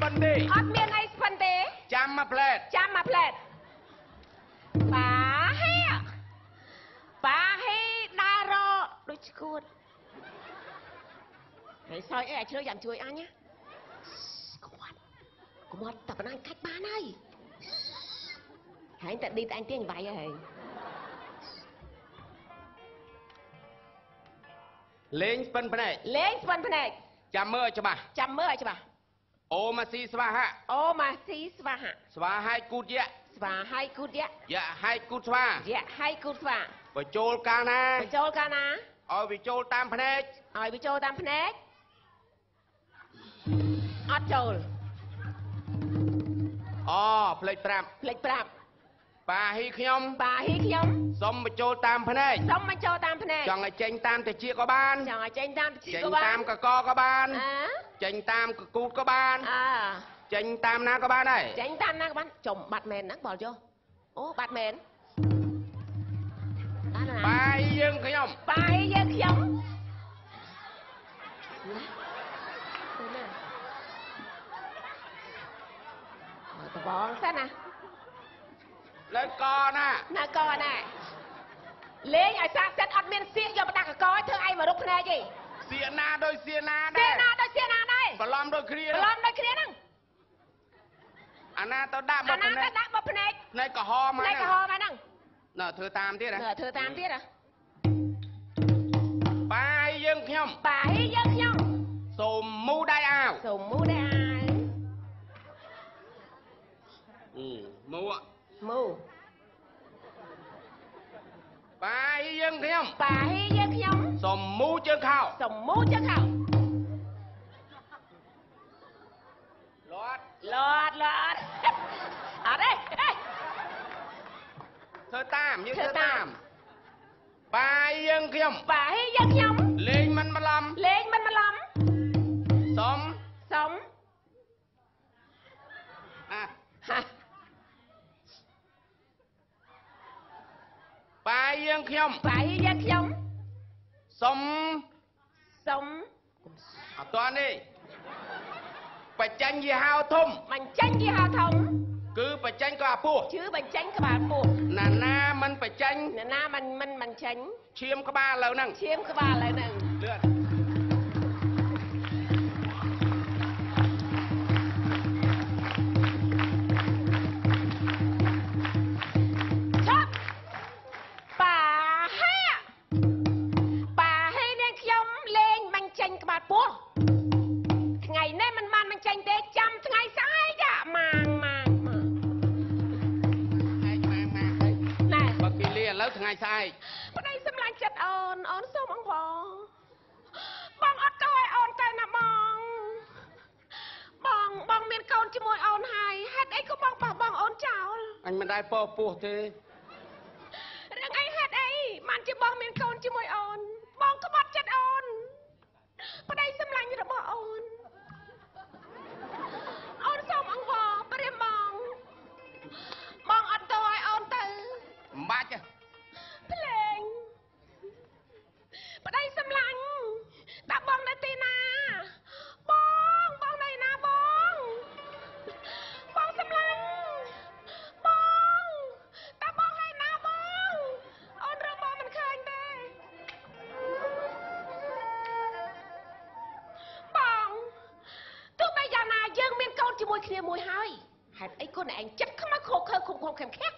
Speaker 1: ពិនទេ
Speaker 2: អត់មានអីស្ពិនទេ
Speaker 1: ចាំមកផ្លែត
Speaker 2: ចាំមកផ្លែតបាហេបាហេដើររកដូចឈួតហើយសោយអីអាចជ្រើយ៉ាងជួយអញណាកុំអត់កុំអត់តែប៉ុណ្ណាកាច់បានហើយហើយតែឌីតអញទៀងវាយហើយ
Speaker 1: លេងស្ពិនភ្នែក
Speaker 2: លេងស្ពិនភ្នែក
Speaker 1: ចាំមើលឲ្យច្បាស់
Speaker 2: ចាំមើលឲ្យច្បាស់
Speaker 1: អូម៉ាស៊ីស្វាហៈ
Speaker 2: អូម៉ាស៊ីស្វាហៈ
Speaker 1: ស្វាហែកគូតយៈ
Speaker 2: ស្វាហើយគូតយៈ
Speaker 1: យៈហែកគូតស្វា
Speaker 2: យៈហើយគូតស្វា
Speaker 1: បញ្ចូលកាលណា
Speaker 2: បញ្ចូលកាលណា
Speaker 1: ឲ្យវាចូលតាមភ្នែក
Speaker 2: ឲ្យវាចូលតាមភ្នែកអត់ចូល
Speaker 1: អូផ្លេចប្រាប់
Speaker 2: ភ្លេចប្រាប់
Speaker 1: បាហ៊ីខ្ញុំ
Speaker 2: បាហ៊ីខ្ញុំ
Speaker 1: សុំបញ្ចូលតាមភ្នែក
Speaker 2: សុំមកចូលតាមភ្នែក
Speaker 1: ចង់ឲ្យចេញតាមតិចក៏បាន
Speaker 2: ចង់ឲ្យចេញតាមជី
Speaker 1: ចេញ
Speaker 2: ក៏បា
Speaker 1: តា
Speaker 2: ន
Speaker 1: មកកក៏បាន
Speaker 2: អើ
Speaker 1: ចេញតាមកកូតក៏បាន
Speaker 2: អើ
Speaker 1: ចេញតាមណាក៏បានដែរ
Speaker 2: ចេញតាមណាក៏បានចំបាត់មែនណាបលយោអូបាត់មែនអាណា
Speaker 1: បាយយើងខ្ញុំ
Speaker 2: បាយយើងខ្ញុំទៅណាមកតបងសិនណា
Speaker 1: លើកណា
Speaker 2: ណាកណែលេងឲ្យសាកសិតអត់មានសៀកយកមកដាក់កកឲ្យធ្វើអីមករុកភ្នែកទេ
Speaker 1: សៀណាដោយសៀណា
Speaker 2: សៀ
Speaker 1: ដែ
Speaker 2: ក
Speaker 1: រ
Speaker 2: ណាដូចសៀកណាដែរ
Speaker 1: បន្លំដូចគ្នា
Speaker 2: ប្រឡំដូចគ្នាហ្នឹង
Speaker 1: អាណាទៅដាក់មក
Speaker 2: អាណា
Speaker 1: ភ្នែ
Speaker 2: ទៅ
Speaker 1: ក
Speaker 2: ដាក់មកភ្នែក
Speaker 1: ភ្នែកក្រហម
Speaker 2: ភ្នែក
Speaker 1: ហ្នឹង
Speaker 2: ក្រហមហ្នឹង
Speaker 1: ណ៎ធ្វើតាមទៀតណា
Speaker 2: មើលធ្វើតាមទៀតហ៎
Speaker 1: បាយយើងខ្ញុំ
Speaker 2: បាយយើងខ្ញុំ
Speaker 1: សូមមូដៃអាវ
Speaker 2: សូមមូដែរអាយ
Speaker 1: អឺមូ
Speaker 2: មូ
Speaker 1: បាយយើងខ្ញុំ
Speaker 2: បាយយើងខ្ញុំ
Speaker 1: សូមមូជើងខោ
Speaker 2: សូមមូចឹងហៅ
Speaker 1: លាត់
Speaker 2: លត់លត់អត់ទេអេ
Speaker 1: ធ្វើតាមយើង
Speaker 2: ធ្វើ
Speaker 1: ធ្វើ
Speaker 2: តា
Speaker 1: តាមមបាយយើងខ្ញុំ
Speaker 2: បាយយើងខ្ញុំ
Speaker 1: លេងមិនបន្លំ
Speaker 2: លេងមិនបន្លំ
Speaker 1: សូម
Speaker 2: សូម
Speaker 1: អា
Speaker 2: ហា
Speaker 1: បាយយើងខ្ញុំ
Speaker 2: បាយយើងខ្ញុំ
Speaker 1: សូម
Speaker 2: សូម
Speaker 1: អត់តាន់ទេបច្ចេញយីហៅធំ
Speaker 2: បញ្ចេញគេហៅធំ
Speaker 1: គឺបច្ចេញក៏អាពោះ
Speaker 2: ជឿបញ្ចេញក្បាលពោះ
Speaker 1: ណាណាមិនបច្ចេញ
Speaker 2: អ្នកណាមិនមិនបញ្ចេញ
Speaker 1: ឈាមក្បាលលើហ្នឹង
Speaker 2: ឈាមក្បាលឡើយហ្នឹ
Speaker 1: ង
Speaker 2: លឿន កូនជាមួយអូនហើយហេតុអីក៏បងបោះបងអូនចោល
Speaker 1: អញមិនដែលពោពោះទេ
Speaker 2: រឿងអីហេតុអីបានជាបងមានកូនជាមួយអូន បងក្បត់ចិត្តអូនប្តីសម្លាញ់របស់អូនអូនសូមអង្វរព្រាមបងបងអត់ទៅឲ្យអូនទៅ
Speaker 1: មិនបាច់ទេ
Speaker 2: ភ្លេងប្តីសម្លាញ់តាបងនៅទីណា ជាមួយគ្នាមួយហើយហេតុអីខ្លួនឯងចិត្តខ្មៅខោខើខុំខំខំខាក់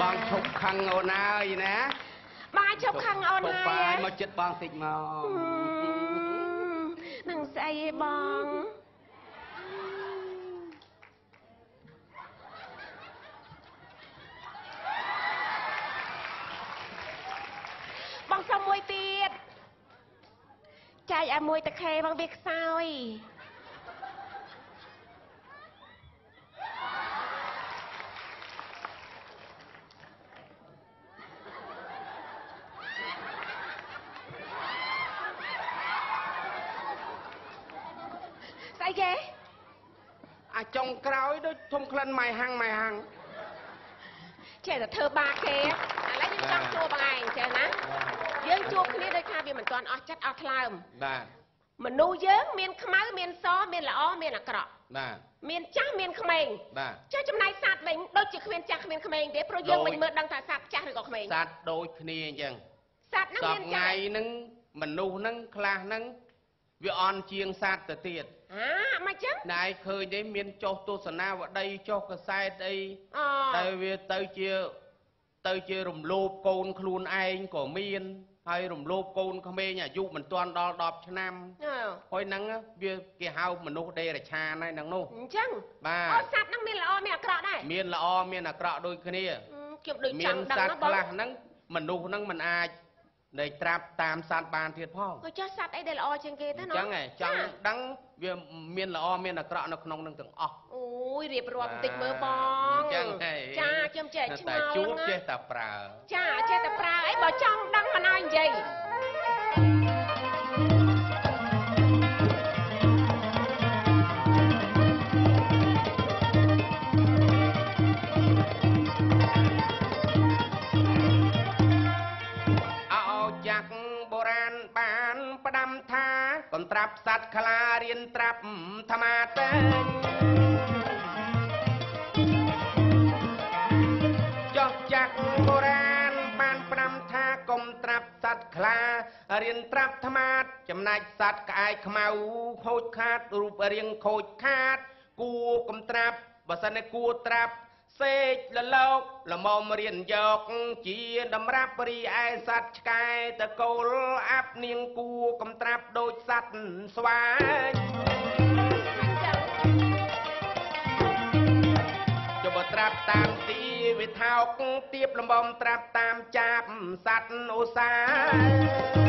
Speaker 2: ខឹងអូន
Speaker 1: ហើយណា
Speaker 2: បងអាចជប់ខឹងអូន
Speaker 1: ប
Speaker 2: ហើ
Speaker 1: បាយ
Speaker 2: យ
Speaker 1: មកចិត្តបងតិចមក
Speaker 2: នឹងស្អីឯងបងបងសុំមួយទៀតចែកឲ្យមួយតាខេបងវាខ្សោយស្អីគេ
Speaker 1: អាចុងក្រោយដូចធំ ក្លិនម៉ៃហាំងម៉ៃហាំង
Speaker 2: ចេះតែធ្វើបាបគេឥឡូវយើងចង់ជួបបងឯងចេះណាយើងជួបគ្នាដូចថាវាមិនទាន់អស់ចិត្តអស់ថ្លើម
Speaker 1: បាទ
Speaker 2: មនុស្សយើងមានខ្មៅមានសមានល្អមានអាក្រក់
Speaker 1: បាទ
Speaker 2: មានចាស់មានក្មេង
Speaker 1: បាទ
Speaker 2: ចុះចំណាយសត្វវិញដូចជាគ្មានចាស់គ្មានក្មេងទេព្រោះយើង
Speaker 1: ដូច
Speaker 2: មិនមើលដឹងថាសត្វចាស់ឬក៏ក្មេង
Speaker 1: សត្វដូចគ្នាអញ្ចឹង
Speaker 2: សត្វហ្នឹង
Speaker 1: ស
Speaker 2: មាន
Speaker 1: ព
Speaker 2: ចា
Speaker 1: ថ្ងៃ
Speaker 2: ស់
Speaker 1: ហ្នឹងមនុស្សហ្នឹងខ្លះហ្នឹង វាអន់ជាងសត្វទៅទៀត
Speaker 2: អាមកចឹង
Speaker 1: ណែឃើញទេមានចុះទស្សនាវដ្តីចុះកសែតអី
Speaker 2: អូ
Speaker 1: តែវាទៅជា ទៅជារំលោភកូនខ្លួនឯងក៏មានហើយរំលោភកូនក្មេងអាយុមិនទាន់ដល់10ឆ្នាំ
Speaker 2: អឺ
Speaker 1: ហើយហ្នឹងវាគេហៅមនុស្សដេរឆានហើយហ្នឹងនោះ
Speaker 2: អញ្ចឹង
Speaker 1: បាទ
Speaker 2: អូសត្វហ្នឹងមានល្អមានអាក្រក់ដែរ
Speaker 1: មានល្អមានអាក្រក់ដូចគ្នា
Speaker 2: អឺខ្ញុំដូច
Speaker 1: មា
Speaker 2: ច
Speaker 1: ន
Speaker 2: ង់ដឹង
Speaker 1: សត្វ
Speaker 2: ណាប
Speaker 1: ខ្លះ
Speaker 2: ង
Speaker 1: ហ្នឹងមនុស្សហ្នឹងមិនអាច នៃត្រាប់តាមសត្វបានទៀតផង
Speaker 2: ក៏ចុះសត្វអីដែលល្អជាងគេទៅ
Speaker 1: អ
Speaker 2: ណា
Speaker 1: ញ្ចឹងឯងចង់ដឹងវាមានល្អមានអាក្រក់នៅក្នុងហ្នឹងទាំងអស់
Speaker 2: អូយរៀបរាប់បន្តិចមើលបង
Speaker 1: អញ្ចឹងហេ
Speaker 2: ចាខ្ញុំចេះឆ្ង
Speaker 1: តែ
Speaker 2: ល់
Speaker 1: ជួប
Speaker 2: ណា
Speaker 1: ចេះតែប្រើ
Speaker 2: ចាចេះតែប្រើអីបើចង់ដឹងមិនឲ្យនិយាយ
Speaker 1: ប់សัตว์ខ្លារៀនត្រាប់ធម្មតាចោះចាក់បុរាណបានផ្ដាំថាកុំត្រាប់សัตว์ខ្លារៀនត្រាប់ធម្មតាចំណែកសัตว์ក្អែកខ្មៅខូចខាតរូបរាងខូចខាត គួរកុំត្រាប់បើសិនតែគួរត្រាប់ សេកលលោកលមមរៀនយកជាតម្រាប់រីឯសัตว์ឆ្កែតកូលអាប់នាងគួកំត្រាប់ដូចសัตว์ស្វាយចុះបើត្រាប់តាមទីវិថោកទៀបលំបំត្រាប់តាមចាប់សัตว์ឧស្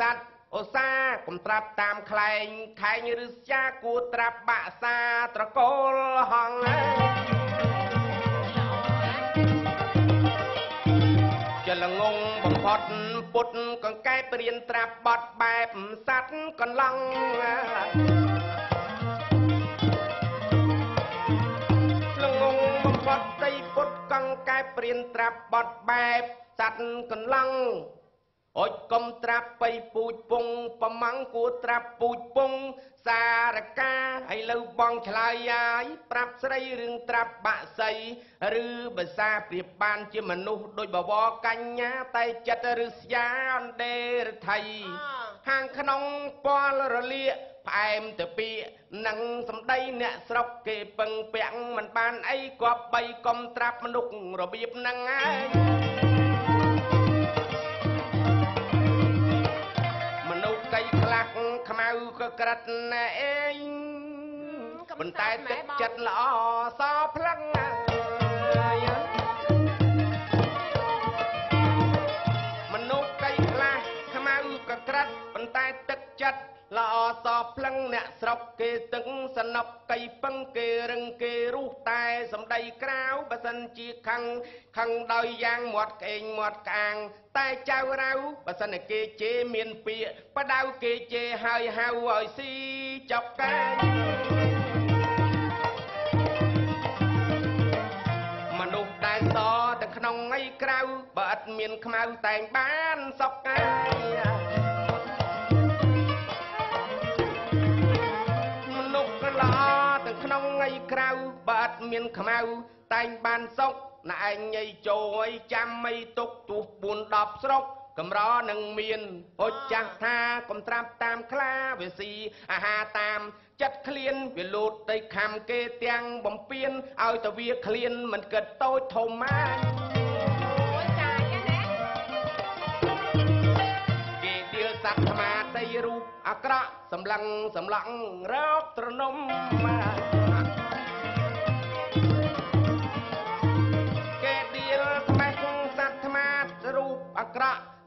Speaker 1: សัตว์ឧស្សាហ៍កុំត្រាប់តាមខ្លែងខែងឬស្យាគួរត្រាប់បាក់សាត្រកូលហងហើយ ចលងងបំផុតពុតកង្កែព្រៀនត្រាប់បត់បែបសัตว์កន្លងលងងបំផុតដីពុតកង្កែព្រៀនត្រាប់បត់បែបសัตว์កន្លង អុចកុំត្រាប់បៃពូជពងប្រម៉ងគួរត្រាប់ពូជពងសារកាឲ្យលើបងឆ្លើយអាយប្រាប់ស្រីរឿងត្រាប់បាក់សីឬភាសាប្រៀបបានជាមនុស្សដូចបវរកញ្ញាតែចិត្តឬស្យាអណ្ដេរថៃហាងក្នុងពាល់រលាកផ្អែមទៅពីនឹងសម្ដីអ្នកស្រុកគេពឹងពាក់មិនបានអីគប់បីកុំត្រាប់មនុស្សរបៀបហ្នឹងឯង កៃខ្លះខ្មៅក៏ក្រិតណែអេងប៉ុន្តែទឹកចិត្តល្អសផ្លឹងណា ល្អសផ្លឹងអ្នកស្រុកគេទឹងសណប់កៃពឹងគេរឹងគេរុះតែសំដីក្រៅបើសិនជាខឹងខឹងដោយយ៉ាងមាត់ក្អេងមាត់ក្អាង តែចៅរៅបើសិនតែគេជេរមានពាក្យបដៅគេជេរហើយហៅឲ្យស៊ីចប់កាយមនុស្សដែលសតែក្នុងអីក្រៅបើឥតមានខ្មៅតែងបានសុខកាយ មានខ្មៅតែងបានសុខណែឯងញីចូលអីចាំអីទុកទោះ4 10ស្រុកកំរនឹងមានហុចចាស់ថាកំត្រាប់តាមខ្លាវាស៊ីអាហារតាមចិត្តឃ្លានវាលូតទៅខំគេទាំងបំពេញឲ្យតែវាឃ្លានមិនគិតតូចធំម៉ា
Speaker 2: អូយចាចឹងណា
Speaker 1: គេដៀលសត្វថ្មាតីរូបអាក្រក់សម្លឹងសម្លង់រោគត្រនំគេ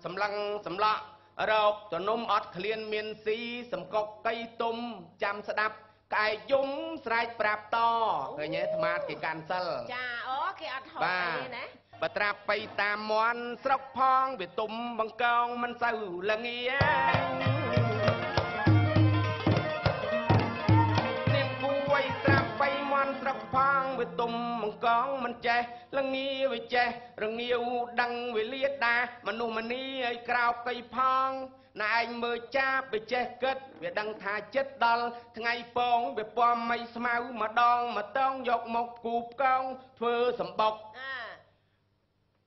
Speaker 1: សម្លឹងសម្លក់រោគត្រនំអត់ឃ្លានមានស៊ីសម្កុកកៃទុំចាំស្ដាប់ក្អែកយំស្រែកប្រាប់តឃើញទេថ្មាគេកាន់សិល
Speaker 2: ចាអូគេអត់ហត់
Speaker 1: បា
Speaker 2: អី
Speaker 1: ទ
Speaker 2: ណា
Speaker 1: បត្រាប់ไปតាមមន់ស្រុកផងវាទុំបង្កងមិនសូវល្ងា មន់ស្រុកផងវាទុំបង្កងមិនចេះល្ងាវាចេះរងាវដឹងវាលាដាមនុស្សម្នីឲ្យក្រោកកៃផងណែឯងមើលចាបវាចេះគិតវាដឹងថាចិត្តដល់ថ្ងៃពងវាពំមិនស្មៅម្ដងម្តងយកមកគូបកងធ្វើសម្បុក
Speaker 2: អា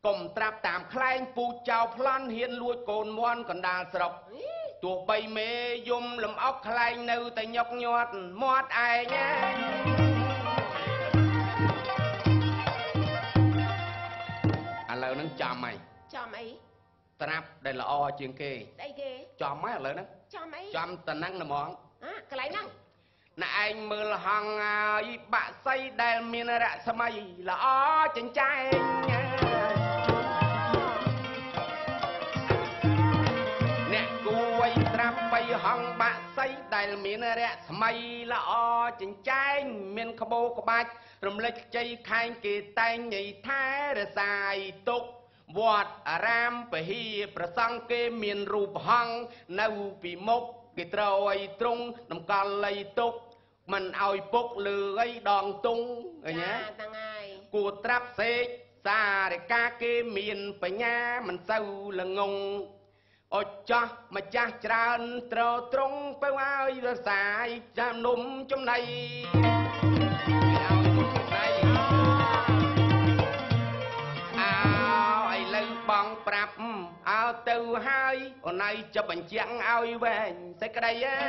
Speaker 1: កុំត្រាប់តាមខ្លែងពូជចៅប្លន់ហ៊ានលួចកូនមន់កណ្ដាលស្រុក
Speaker 2: អី
Speaker 1: ទោះបីមេយំលំអុកខ្លែងនៅតែញុកញាត់មាត់ឯងណា ហ្នឹងចំហើយ
Speaker 2: ចំអី
Speaker 1: ត្រាប់ដែលល្អជាងគេ
Speaker 2: ស្អីគេ
Speaker 1: ចំហើយឥឡូវហ្នឹង
Speaker 2: ចំអី
Speaker 1: ចំតំណឹងហ្មង
Speaker 2: អាកន្លែងហ្នឹង
Speaker 1: ណែឯងមើលហងហើយបាក់សៃដែលមានរស្មីល្អចិញ្ចែង ដែលមានរស្មីល្អចិញ្ចែងមានក្បោក្បាច់រំលេចខ្ចីខែងគេតែងញីថែរសាយទុកវត្តអារាមពហិប្រសង់គេមានរូបហង្សនៅពីមុខគេត្រូវឲ្យទ្រង់តម្កល់លៃទុកមិនឲ្យពុកលើអីដងទុងឃើញទេ
Speaker 2: ហ្នឹងហើយ
Speaker 1: គួរត្រាប់សេកសារិកាគេមានបញ្ញាមិនសូវល្ងង អុចចាស់ម្ចាស់ច្រើនត្រត្រង់ទៅឲ្យរសាយចាំនំចំណៃគេឲ្យនំចំណៃអោឥឡូវបងប្រាប់អើទៅហើយអូនឯងចាប់បញ្ជាក់ឲ្យវែងសេចក្តីអើ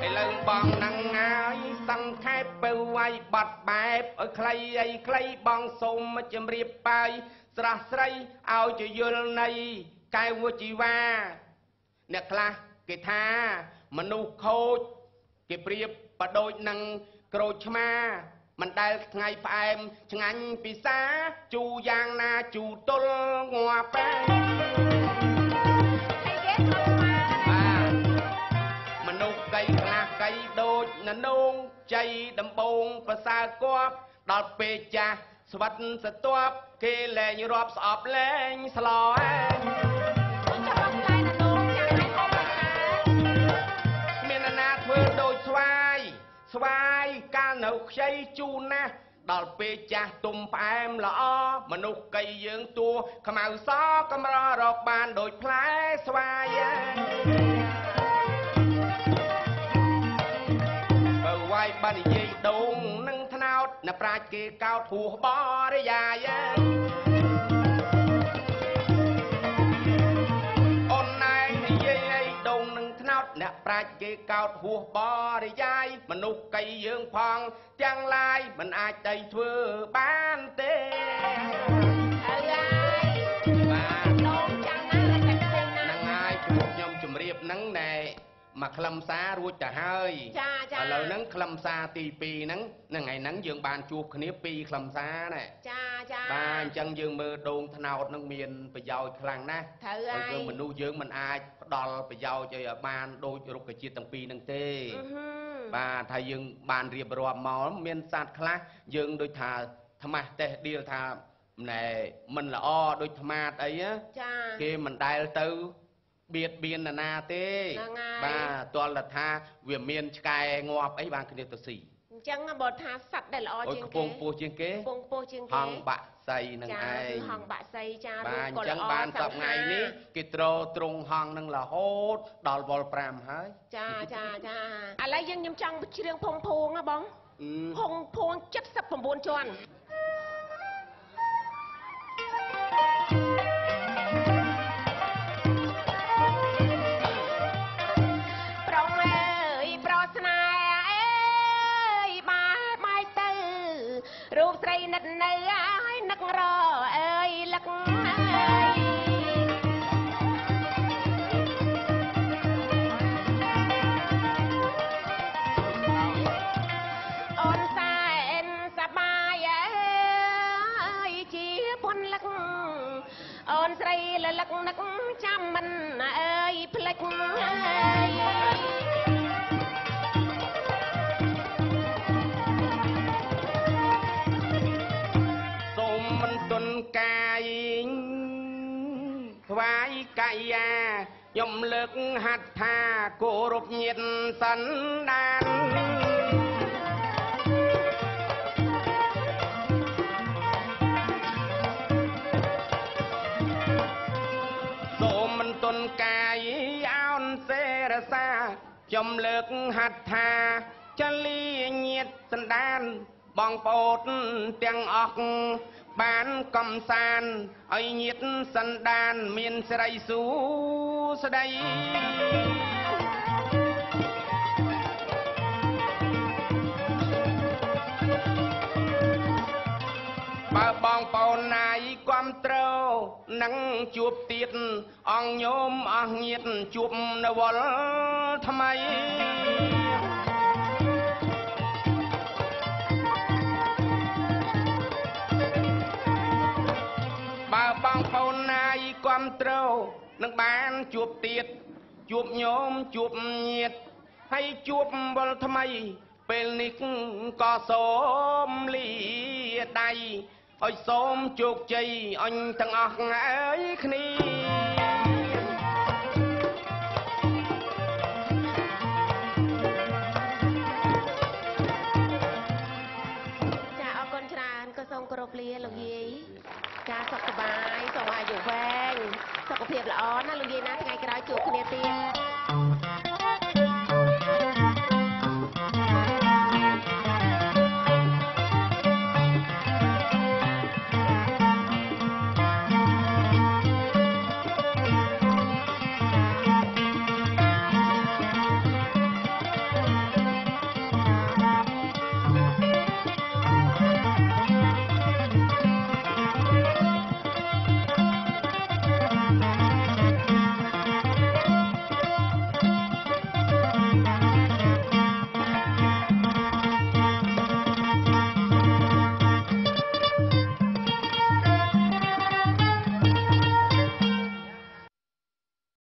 Speaker 1: យឥឡូវបងនឹងហើយស ង្ខេបទៅវាយបាត់បែបឲ្យខ្លីអីខ្លីបងសូមមកជម្រាបបាយស្រះស្រីឲ្យជយល់នៃកែវជីវ៉ាអ្នកខ្លះគេថាមនុស្សខូចគេប្រៀបបដូចនឹងក្រូចឆ្មាមិនដែលថ្ងៃផ្អែមឆ្ងាញ់ពិសាជូរយ៉ាងណាជូរទល់ងាប់ពេ ងជ័យដំបងប្រសើរគប់ដល់ពេលចាស់ស្វិតសទប់គេលែងរាប់ស្អប់លែងស្លោឯង
Speaker 2: ចាំបងឡាយណាលោកចាំឲ្យហូបមកណា
Speaker 1: មាននរណាធ្វើដូចស្វាយស្វាយកាលនៅខ្ចីជូនណាស់ដល់ពេលចាស់ទុំផ្អែមល្អមនុស្សកៃយើងតួខ្មៅសកំររកបានដូចផ្លែស្វាយឯង បើវាយបាននិយាយដូងនឹងថ្នោតអ្នកប្រាជ្ញគេកោតហួសបរិយាយឯងអូនណែនិយាយអីដូងនឹងថ្នោតអ្នកប្រាជ្ញគេកោតហួសបរិយាយមនុស្សកៃយើងផងទាំងឡាយមិនអាចដីធ្វើបានទេ
Speaker 2: អើហើយ
Speaker 1: មកខ្លឹមសាររួចទៅហើយ
Speaker 2: ចាចា
Speaker 1: ឥឡូវហ្នឹងខ្លឹមសារទី2ហ្នឹងហ្នឹងថ្ងៃហ្នឹងយើងបានជួបគ្នាពីរខ្លឹមសារណែ
Speaker 2: ចាចា
Speaker 1: បាទអញ្ចឹងយើងមើលដូងថ្នោតហ្នឹងមានប្រយោជន៍ខ្លាំងណាស់
Speaker 2: ត្រូវហើ
Speaker 1: ព្រោះ
Speaker 2: យ
Speaker 1: គឺមនុស្សយើងមិនអាចផ្ដល់ប្រយោជន៍ឲ្យបានដូចរុក្ខជាតិទាំងពីរហ្នឹងទេ
Speaker 2: អឺហឺ
Speaker 1: បាទថាយើងបានរៀបរាប់មកមានសត្វខ្លះយើងដូចថាថ្មាស់តេះដៀលថាណែមិនល្អដូចថ្មាតអីណា
Speaker 2: ចា
Speaker 1: គេមិនដែលទៅ បៀតបៀននរណាទេ
Speaker 2: ហ្នឹងហើយ
Speaker 1: បាទទាល់តែថាវាមានឆ្កែងាប់អីបានគ្នាទៅស៊ី
Speaker 2: អញ្ចឹងបើថាសត្វដែលល្អ
Speaker 1: អូយ
Speaker 2: ជាង
Speaker 1: កំ
Speaker 2: គេ
Speaker 1: ពុងពោះជាងគេ
Speaker 2: ពងពោះជាង
Speaker 1: ហ
Speaker 2: គេ
Speaker 1: ងបាក់សៃនឹង
Speaker 2: ចា
Speaker 1: ឯ
Speaker 2: គឺ
Speaker 1: ង
Speaker 2: ហងបាក់សីចា
Speaker 1: បាទអ
Speaker 2: ក៏
Speaker 1: ញ្ចឹង
Speaker 2: ល្អ
Speaker 1: បានស
Speaker 2: ស
Speaker 1: ប្ថ្ងៃនេះគេត្រត្រង់ហងនឹងរហូតដល់វល់5ហើយ
Speaker 2: ចាចាចាឥឡូវយើងខ្ញុំចង់ច្រៀងភងភួងណាបង
Speaker 1: អឺ
Speaker 2: ភងភួង79ជាន់ប្រុ ចអើយ
Speaker 1: សូមមិនទុនកាយថ្វាយកាយាខ្ញុំលើកហាត់ថាគោរពញាតសន្តាន ខ្ញុំលើកហាត់ថាចលីញាតសន្តានបងប្អូនទាំងអស់បានកំសាន្តឲ្យញាតសន្តានមានសិរីសួស្តី នឹងជួបទៀតអង្គញោមអស់ញាតជួបនៅវល់ថ្មីបើបងប្អូនណាយគ្រប់ត្រូវនឹងបានជួបទៀតជួបញោមជួបញាតហើយជួបវល់ថ្មីពេលនេះក៏សូមលីដៃ ឲ្យសូមជោគជ័យអញទាំងអស់អើយគ្នា
Speaker 2: ចាអរគុណច្រើនក៏សូមគោរពលាលោកយាយចាសុខសប្បាយសូមអាយុវែងសុខភាពល្អណាលោកយាយណាថ្ងៃក្រោយជួបគ្នាទៀត